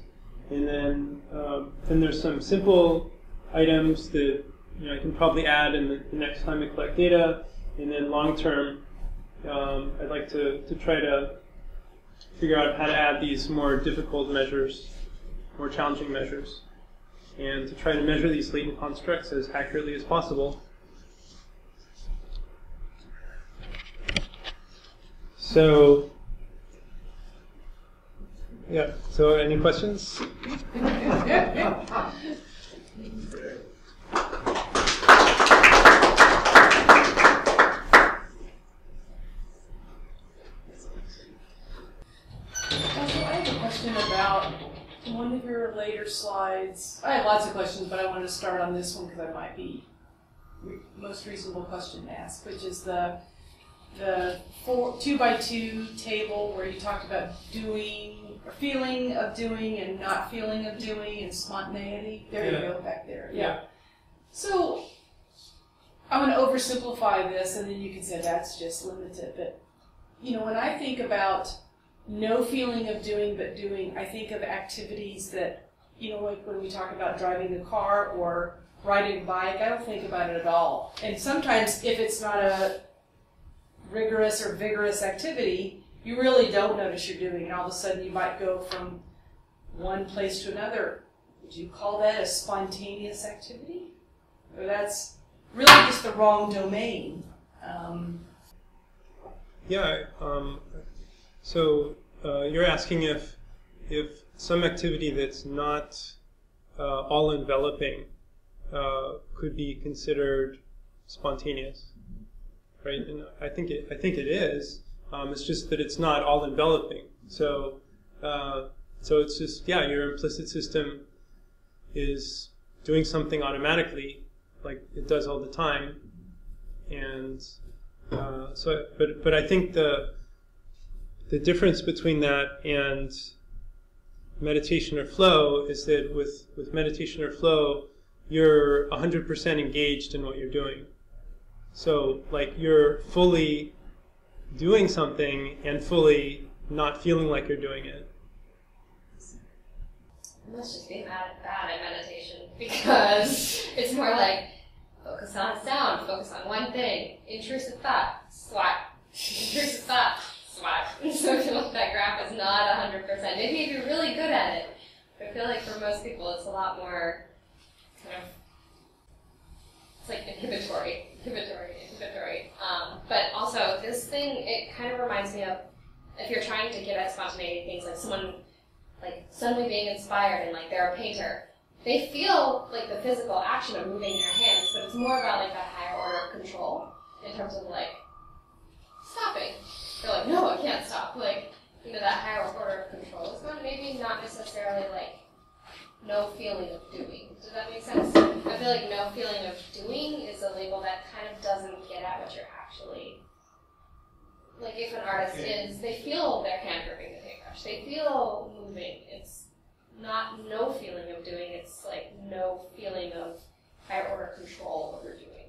And then, um, then there's some simple items that you know, I can probably add in the, the next time I collect data. And then long term, um, I'd like to, to try to figure out how to add these more difficult measures, more challenging measures and to try to measure these latent constructs as accurately as possible. So, yeah, so any questions? one your later slides, I have lots of questions, but I wanted to start on this one because I might be re- most reasonable question to ask, which is the the four two by two table where you talked about doing or feeling of doing and not feeling of doing and spontaneity. There Yeah. you go, back there. Yeah. So I'm going to oversimplify this, and then you can say that's just limited. But you know, when I think about no feeling of doing but doing, I think of activities that you know, like when we talk about driving the car or riding a bike. I don't think about it at all. And sometimes, if it's not a rigorous or vigorous activity, you really don't notice you're doing, and all of a sudden you might go from one place to another. Would you call that a spontaneous activity? Or that's really just the wrong domain. Um, Yeah. Um, so uh, you're asking if if some activity that's not uh, all enveloping uh, could be considered spontaneous, right? And I think it I think it is. Um, it's just that it's not all enveloping. So uh, so it's just yeah, your implicit system is doing something automatically, like it does all the time, and uh, so, but but I think the the difference between that and meditation or flow is that with with meditation or flow, you're 100% engaged in what you're doing. So like you're fully doing something and fully not feeling like you're doing it. I must just be at bad at meditation because it's more like focus on sound, focus on one thing, intrusive thought, swat, intrusive thought, swat. So I that graph is not 100%. Maybe if you're really good at it, but I feel like for most people it's a lot more kind of, it's like inhibitory, inhibitory, inhibitory. Um, but also this thing, it kind of reminds me of if you're trying to get at spontaneity things like someone like suddenly being inspired and like they're a painter. They feel like the physical action of moving their hands, but it's more about like that higher order of control in terms of like stopping. They're like, no, I can't stop. Like, you know, that higher order of control is not maybe not necessarily like no feeling of doing. Does that make sense? I feel like no feeling of doing is a label that kind of doesn't get at what you're actually like if an artist is they feel their hand gripping the paintbrush they feel moving it's not no feeling of doing it's like no feeling of higher order control over doing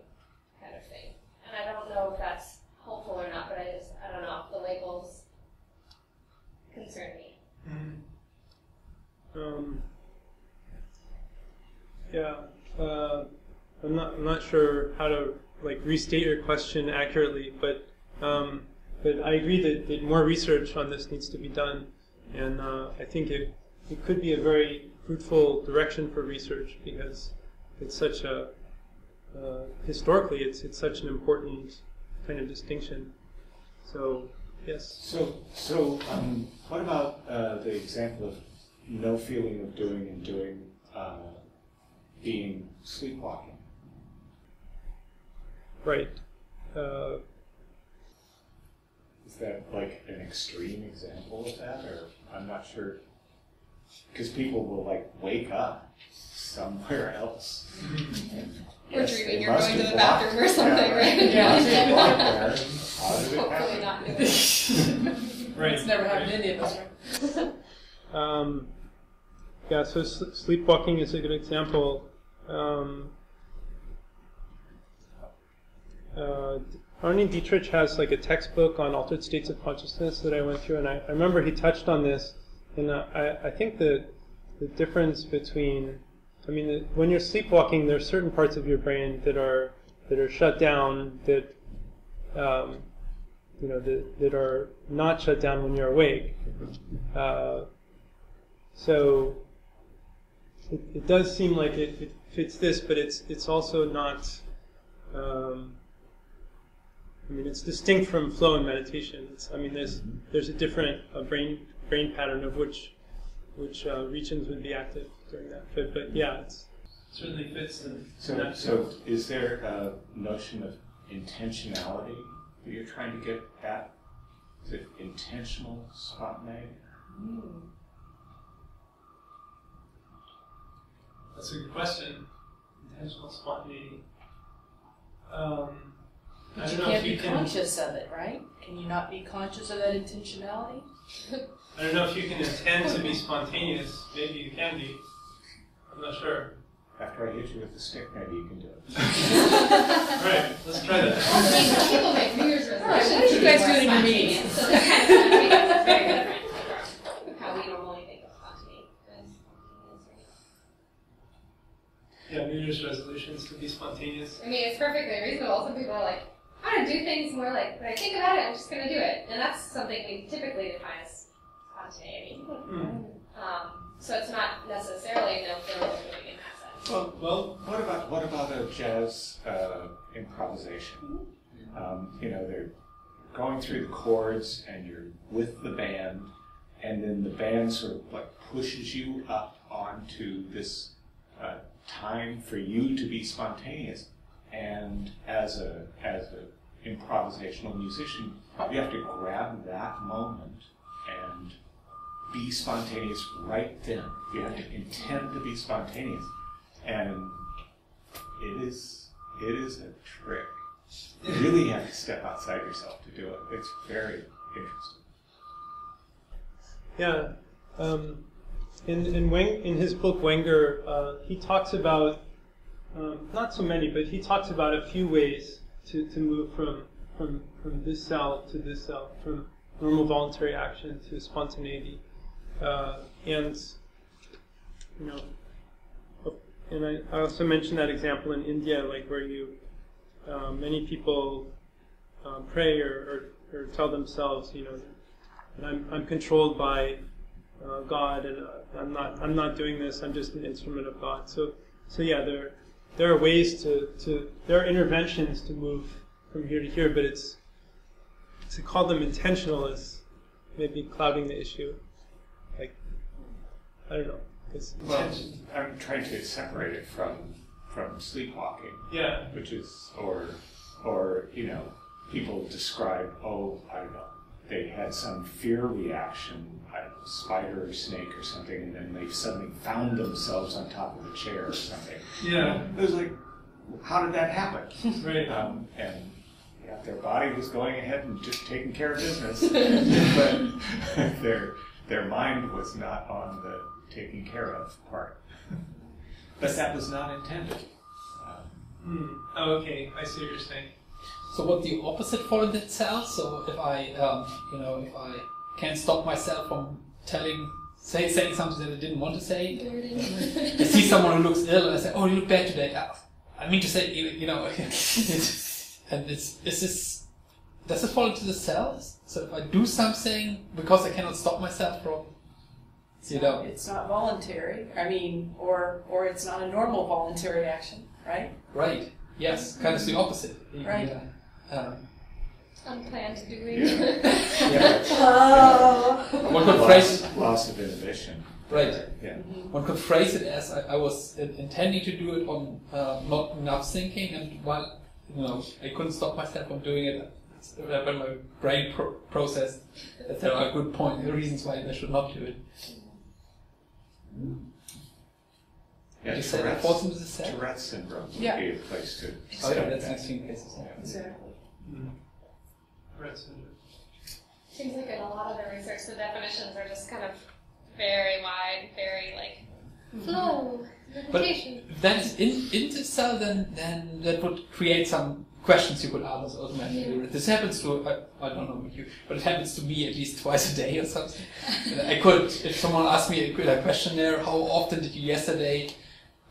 kind of thing and i don't know if that's helpful or not but i just i don't know the labels concern me Um, yeah, uh, I'm not. I'm not sure how to like restate your question accurately, but um, but I agree that, that more research on this needs to be done, and uh, I think it it could be a very fruitful direction for research because it's such a uh, historically it's it's such an important kind of distinction. So yes. So, so um, what about uh, the example of no feeling of doing and doing uh, being sleepwalking? Right. Uh, Is that like an extreme example of that, or I'm not sure? Because people will like wake up somewhere else. And Or yes, dreaming they you're going to the walked- bathroom or something, yeah, right? Yeah. Must have walked there. How did it hopefully not doing It's never happened to any of us, right? Um, yeah, so s- sleepwalking is a good example. Um, uh, Arne Dietrich has like a textbook on altered states of consciousness that I went through, and I, I remember he touched on this. And uh, I, I think the the difference between, I mean, when you're sleepwalking, there's certain parts of your brain that are that are shut down that um, you know that, that are not shut down when you're awake. Uh, so it, it does seem like it, it fits this, but it's it's also not. Um, I mean, it's distinct from flow and meditation. It's, I mean, there's there's a different brain brain pattern of which which uh, regions would be active during that. But but yeah, it's certainly fits in So, that. so is there a notion of intentionality that you're trying to get at? Is it intentional spontaneity? That's a good question. Intentional spontaneity. Um, I But don't you know can't if be can. conscious of it, right? Can you not be conscious of that intentionality? I don't know if you can intend to be spontaneous. Maybe you can be. I'm not sure. After I hit you with the stick, maybe you can do it. All right, let's try that. Well, I mean, some people make New Year's resolutions. What did you guys more do in your spontaneous, meetings? So they're kind of spontaneous. Very different from how we normally think of spontaneity. Yeah, New Year's resolutions to be spontaneous. I mean, it's perfectly reasonable. Some people are like, I want to do things more like when I think about it, I'm just going to do it, and that's something we typically define as spontaneity. Hmm. Um, so it's not necessarily no failure in that sense. Well, Well, what about what about a jazz uh, improvisation? Um, you know, they're going through the chords, and you're with the band, and then the band sort of like pushes you up onto this uh, time for you to be spontaneous. And as a as a improvisational musician, you have to grab that moment and be spontaneous right then. You have to intend to be spontaneous, and it is it is a trick. You really have to step outside yourself to do it. It's very interesting. yeah. Um, in in Weng, in his book Wegner, uh, he talks about um, not so many, but he talks about a few ways to, to move from from from this cell to this cell, from normal voluntary action to spontaneity, uh, and you know, and I, I also mentioned that example in India, like where you uh, many people um, pray or, or, or tell themselves, you know, I'm, I'm controlled by uh, God, and uh, I'm not I'm not doing this. I'm just an instrument of God. So so yeah, there there are ways to, to there are interventions to move from here to here, but it's to call them intentional is maybe clouding the issue. Like I don't know. Well, I'm trying to separate it from from sleepwalking, yeah. which is or or you know people describe oh I don't know they had some fear reaction I don't know spider or snake or something and then they suddenly found themselves on top of a chair or something. Yeah. It was like how did that happen? Right. Um, and yeah, their body was going ahead and just taking care of business, but their their mind was not on the taking care of part. But that was not intended. Hmm. Oh, okay. I see what you're saying. So what the opposite for in that cell? So if I, um, you know, if I can't stop myself from telling, say, saying something that I didn't want to say, I see someone who looks ill and I say, "Oh, you look bad today." Ah, I mean to say, you you know, and it's is this does it fall into the cells? So if I do something because I cannot stop myself from, you know, It's not voluntary. I mean, or or it's not a normal voluntary action, right? right? Yes, kind of the opposite. Right. Yeah. Um, Unplanned doing. yeah. Oh. One could phrase loss, loss of inhibition. right. Yeah. One could phrase it as I, I was in- intending to do it on uh, not enough thinking, and while you know I couldn't stop myself from doing it, when my brain pro- processed that there are good point the reasons why I should not do it. Yeah, you say that Tourette's, falls into the cell? Tourette's syndrome would Yeah. be a place to Oh yeah, study that's that. an extreme cases. yeah. Exactly. Right. syndrome. Seems like in a lot of the research, the definitions are just kind of very wide, very like hmm. flow, But meditation. if that is in, in the cell, then then that would create some questions you could ask us automatically. This happens to I, I don't know about you, but it happens to me at least twice a day or something. I could, if someone asked me a, a question there, how often did you yesterday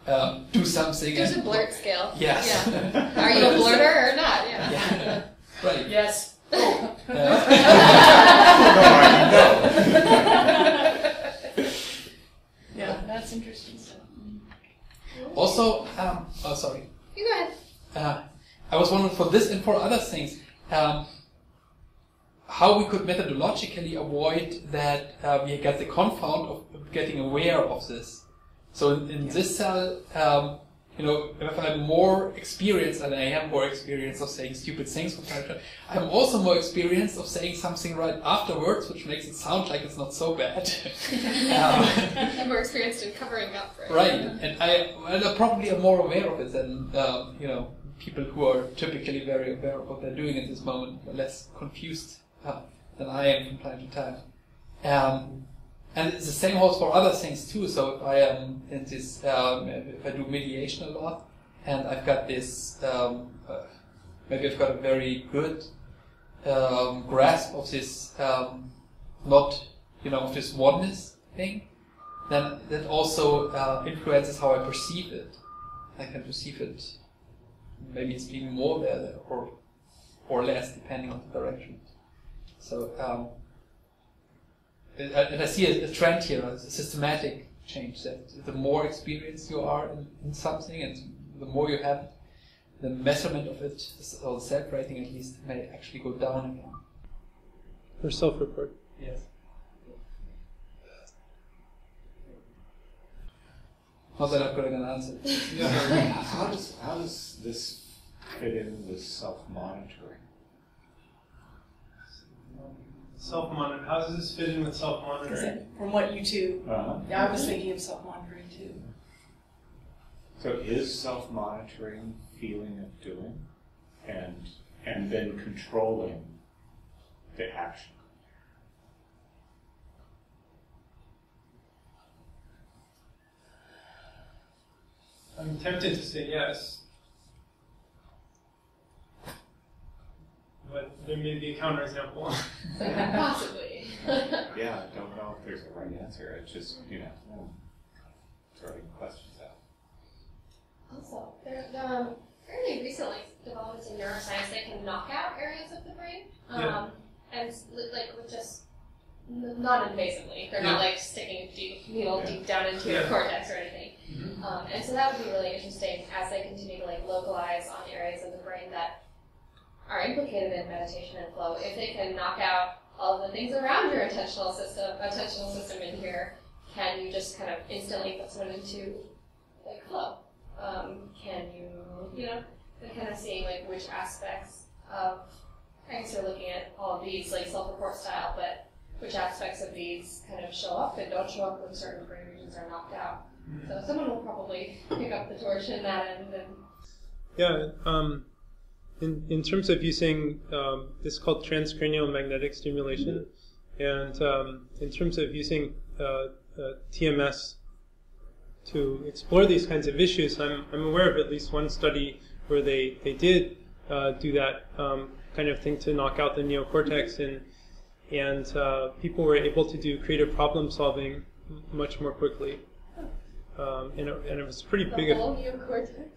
um, do something? There's a blurt scale. Yes. Yeah. Are you a blurter or not? Yeah. Yeah. right. Yes. Uh, Yeah, that's interesting stuff. also, um, oh sorry. You go ahead. Uh, I was wondering for this and for other things, um, how we could methodologically avoid that uh, we get the confound of getting aware of this. So in, in this cell, um, you know, if I'm more experienced, and I am more experienced of saying stupid things from time to time, I'm also more experienced of saying something right afterwards, which makes it sound like it's not so bad. um, I'm more experienced in covering up for it. right, and I, and I probably am more aware of it than, um, you know, people who are typically very aware of what they're doing at this moment, are less confused uh, than I am from time to time. Um, and the same holds for other things too. So if I am in this, um, if I do meditation a lot, and I've got this, um, uh, maybe I've got a very good um, grasp of this, um, not, you know, of this oneness thing, then that also uh, influences how I perceive it. I can perceive it. Maybe it's being more there or or less, depending on the direction. So. Um, and I see a, a trend here, a systematic change that the more experienced you are in, in something and the more you have, the measurement of it, or the self-rating at least, may actually go down again. For self-report. Yes. Not that I've got an answer. how does how does this fit in with self-monitoring? Self-monitor. How does this fit in with self-monitoring? from what you two? Uh-huh. Yeah, I was thinking of self-monitoring too. So is self-monitoring feeling of doing, and and then controlling the action? I'm tempted to say yes. But there may be a counterexample. Possibly. Yeah, I don't know if there's a right answer. It's just you know throwing questions out. Also, there um, fairly recently developments in neuroscience that can knock out areas of the brain, um, Yeah. and like with just not invasively. They're Yeah. not like sticking a deep needle Yeah. deep down into your cortex or anything. Mhm. Um, and so that would be really interesting as they continue to like localize on areas of the brain that are implicated in meditation and flow. If they can knock out all of the things around your attentional system, attentional system in here, can you just kind of instantly put someone into like flow? Um, can you, you know, kind of seeing like which aspects of, I guess they're looking at all of these like self-report style, but which aspects of these kind of show up and don't show up when certain brain regions are knocked out. So someone will probably pick up the torch in that end and Yeah. Um, in, in terms of using um, this is called transcranial magnetic stimulation, and um, in terms of using uh, uh, TMS to explore these kinds of issues, I'm, I'm aware of at least one study where they, they did uh, do that um, kind of thing to knock out the neocortex, and and uh, people were able to do creative problem solving much more quickly. Um, and, it, and it was pretty the big. whole neocortex.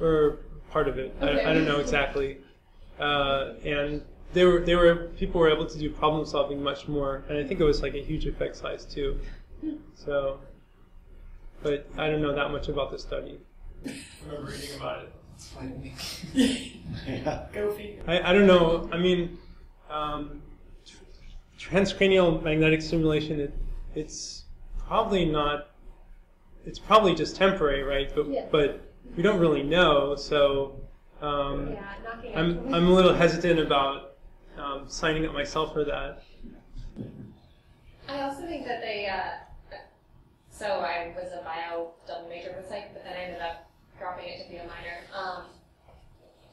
or part of it. I, Okay. I don't know exactly. Uh, and they were they were people were able to do problem solving much more, and I think it was like a huge effect size too. So, but I don't know that much about the study. I remember reading about it. It's fine. Yeah. Go figure. I, I don't know. I mean, um, tr- transcranial magnetic stimulation. It, it's probably not. It's probably just temporary, right? But Yeah. but we don't really know. So. Um, Yeah, I'm, I'm a little hesitant about um, signing up myself for that. I also think that they, uh, so I was a bio double major with psych, but then I ended up dropping it to be a minor. Um,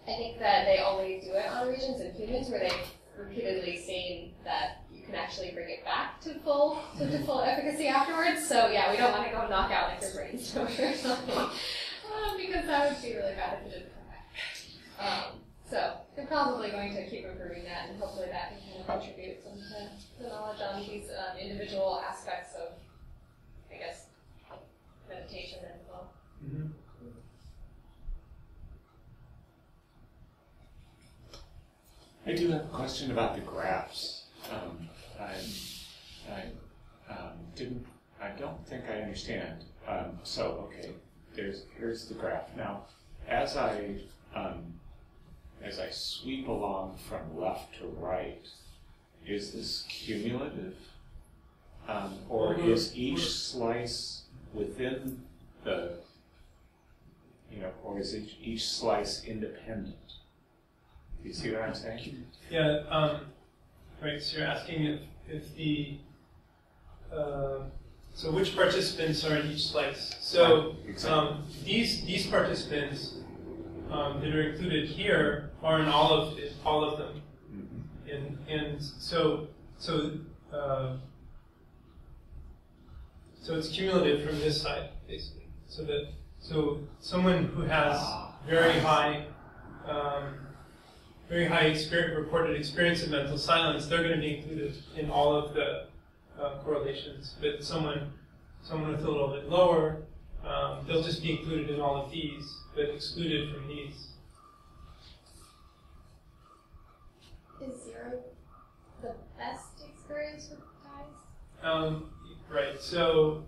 I think that they only do it on regions in humans where they've repeatedly seen that can actually bring it back to full to, to full efficacy afterwards. So yeah, we don't want to go knock out like your brain or something, um, because that would be really bad if it didn't come back. Um, so they're probably going to keep improving that, and hopefully that can kind of contribute some to the knowledge on these um, individual aspects of, I guess, meditation and flow. I do have a question about the graphs. Um, I, I um, didn't. I don't think I understand. Um, so okay, there's here's the graph. Now, as I um, as I sweep along from left to right, is this cumulative, um, or Mhm. is each slice within the you know, or is each, each slice independent? Do you see what I'm saying? Yeah, um, right, so you're asking if, if the, uh, so which participants are in each slice? So, um, these, these participants, um, that are included here are in all of, it- all of them. Mhm. And, and so, so, uh, so it's cumulative from this side, basically. So that, so someone who has very high, um, very high reported experience of mental silence, they're going to be included in all of the uh, correlations. But someone, someone with a little bit lower, um, they'll just be included in all of these, but excluded from these. Is zero the best experience with guys? Um, right. So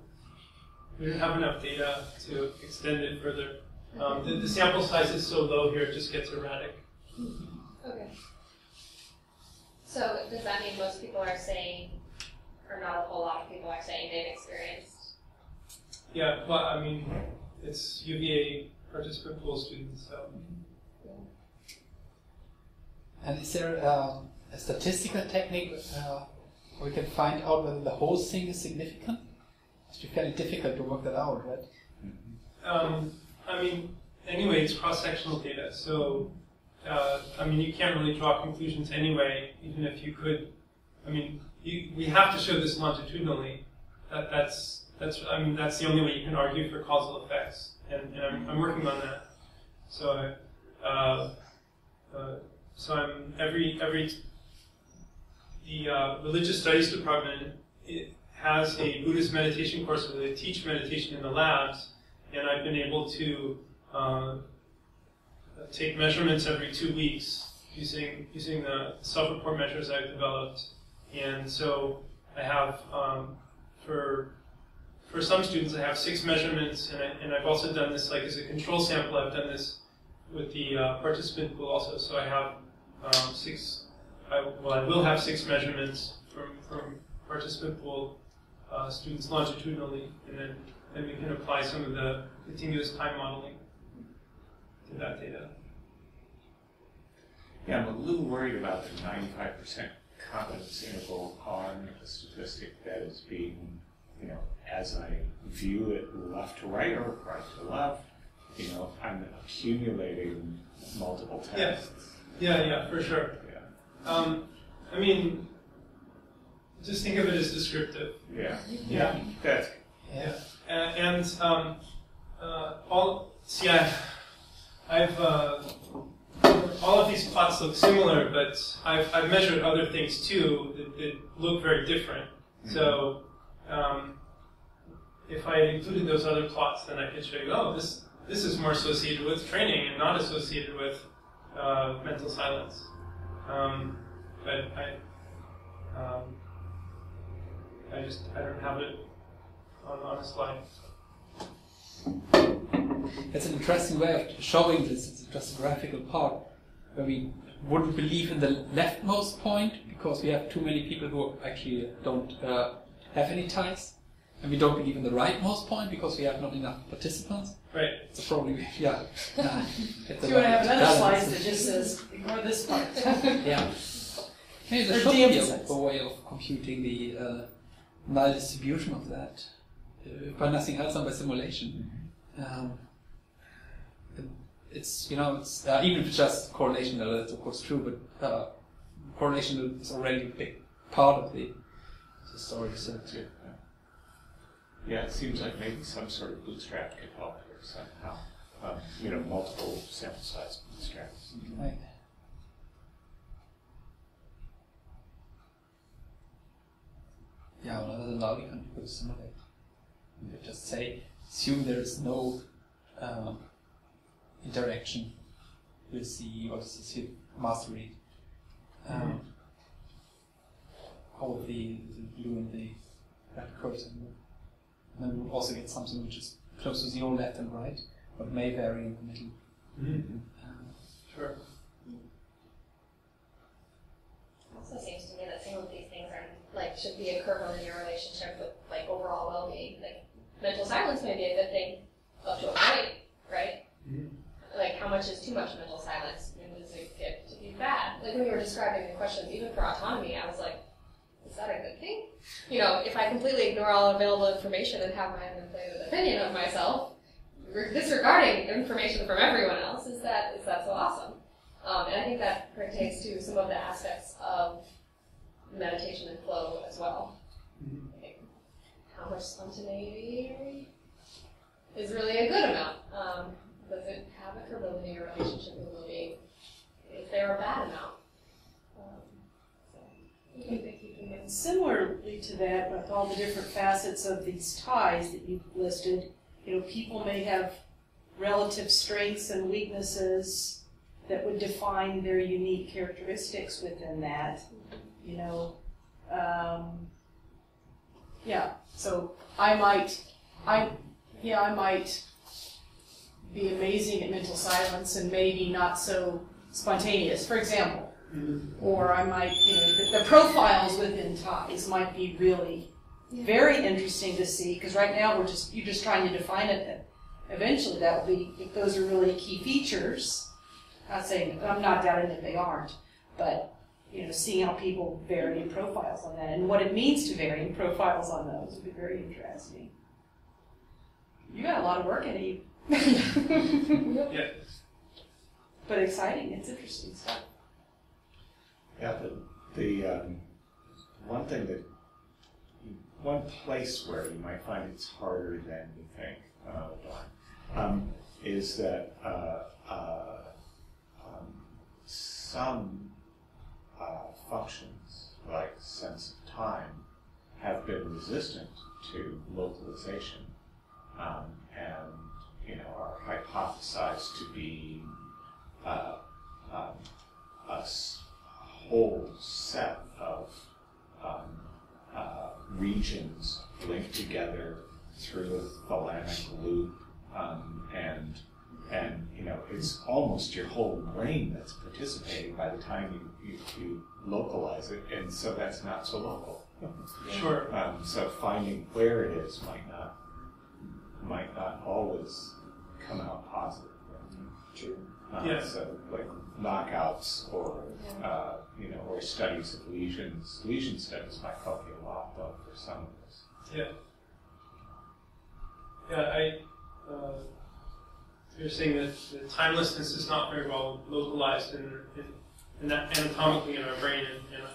we don't have enough data to extend it further. Um, the, the sample size is so low here; it just gets erratic. Okay. So does that mean most people are saying, or not a whole lot of people are saying they've experienced? Yeah, but I mean, it's UVA participant pool students, so And is there um, a statistical technique uh, we can find out whether the whole thing is significant? Must be fairly difficult to work that out, right? Um, I mean, anyway, it's cross-sectional data, so uh, I mean, you can't really draw conclusions anyway, even if you could. I mean, you, we have to show this longitudinally. That, that's that's I mean, that's the only way you can argue for causal effects, and, and I'm, I'm working on that. So, uh, uh, so I'm every every the uh, religious studies department has a Buddhist meditation course where they teach meditation in the labs and I've been able to uh, take measurements every two weeks using using the self-report measures I've developed. And so I have um, for for some students I have six measurements, and, I, and I've also done this like as a control sample. I've done this with the uh, participant pool also. So I have um, six. I, well, I will have six measurements from from participant pool uh, students longitudinally, and then then we can apply some of the continuous time modeling to that data. Yeah, I'm a little worried about the ninety-five percent confidence interval on a statistic that is being, you know, as I view it left to right or right to left, you know, I'm accumulating multiple Yeah. tests. Yeah, yeah, yeah for sure. Yeah. Um, I mean, just think of it as descriptive. Yeah. Yeah. That's, Yeah. A- And um, uh, all see, I, I've uh, all of these plots look similar, but I've, I've measured other things too that, that look very different. So um, if I included those other plots, then I could show you, oh, this this is more associated with training and not associated with uh, mental silence. Um, but I, um, I just I don't have it on, on a slide. It's an interesting way of showing this. It's just a graphical part where we wouldn't believe in the leftmost point because we have too many people who actually don't uh, have any ties. And we don't believe in the rightmost point because we have not enough participants. Right. So probably, yeah. uh, Do you want to have another balance. slide that just says, ignore this part? Yeah. Maybe there should be a, de-emphasize. a way of computing the uh, null distribution of that. Uh, by nothing else than by simulation. Um, it's, you know, it's, uh, even if it's just correlation, that's of course true, but uh, correlation is already a big part of the, the story. So, yeah. Yeah, it seems like maybe some sort of bootstrap could help here somehow. Um, you know, multiple sample size bootstraps. right. Yeah, well, other than that, we can do simulate. You just say, assume there is no um, interaction with the, what is this here, master read. Um, All of the, the blue and the red curves. And then we would also get something which is close to zero left and right, but may vary in the middle. Um, Sure. Also seems to me that some of these things are like should be a curvilinear relationship with like overall well-being. Like mental silence may be a good thing up to a point, right? Mhm. Like, how much is too much mental silence? And does it get to be bad? Like when you were describing the questions, even for autonomy, I was like, is that a good thing? You know, if I completely ignore all available information and have my own inflated opinion of myself, disregarding information from everyone else, is that is that so awesome? Um, and I think that pertains to some of the aspects of meditation and flow as well. Like, how much spontaneity is really a good amount. Um, does it have a your relationship with the being? Is there a bad amount? Um, similarly to that, with all the different facets of these ties that you've listed, you know, people may have relative strengths and weaknesses that would define their unique characteristics within that. You know, um, yeah. So I might, I, yeah, I might be amazing at mental silence and maybe not so spontaneous. For example, mm-hmm. or I might, you know, the, the profiles within ties might be really very interesting to see because right now we're just you're just trying to define it. And eventually, that will be if those are really key features. Not saying I'm not doubting that they aren't, but you know, seeing how people vary in profiles on that and what it means to vary in profiles on those would be very interesting. You got a lot of work in you. Yeah. But exciting. It's interesting stuff. Yeah, the, the um, one thing that, one place where you might find it's harder than you think, uh, um, is that uh, uh, um, some uh, functions, like sense of time, have been resistant to localization um, and you know are hypothesized to be uh, um, a whole set of um, uh, regions linked together through a thalamic loop, um, and and you know it's almost your whole brain that's participating by the time you, you, you localize it, and so that's not so local. Sure. Um, so finding where it is might not might not always come out positive. True. Uh, Yeah. So like knockouts or uh, you know or studies of lesions. Lesion studies might help you a lot though for some of this. Yeah. Yeah, I. Uh, you're saying that the timelessness is not very well localized in, in, in that anatomically in our brain, and, and uh,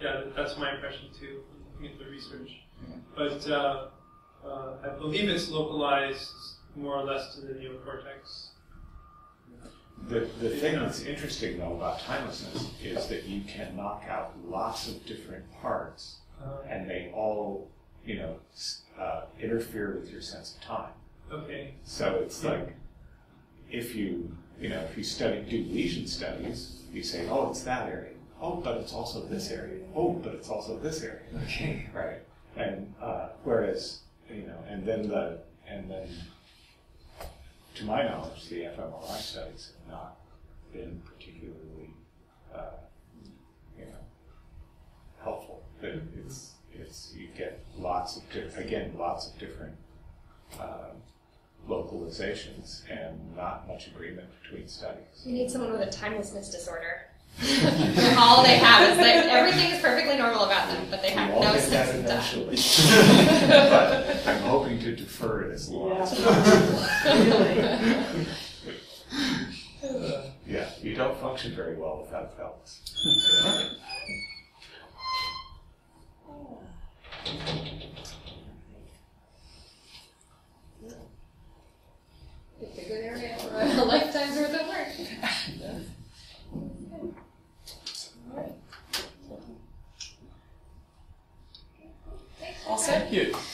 yeah, that's my impression too, looking at the research. But uh, uh, I believe it's localized more or less to the neocortex. The, the thing that's interesting though about timelessness is that you can knock out lots of different parts Uh, and they all, you know, uh, interfere with your sense of time. okay. So it's like, if you, you know, if you study, do lesion studies, you say, oh, it's that area. Oh, but it's also this area. Oh, but it's also this area. Okay. Right. And uh, whereas, you know, and then the, and then, to my knowledge, the fMRI studies have not been particularly, uh, you know, helpful. That it's, it's, you get lots of, di- again, lots of different um, localizations and not much agreement between studies. You need someone with a timelessness disorder. all they have is that everything is perfectly normal about them, but they have We'll no get that sense of time. But I'm hoping to defer it as long as Yeah. really. Yeah, you don't function very well without fellas. It's a good area for a lifetime's worth of work. All set? Thank you. Thank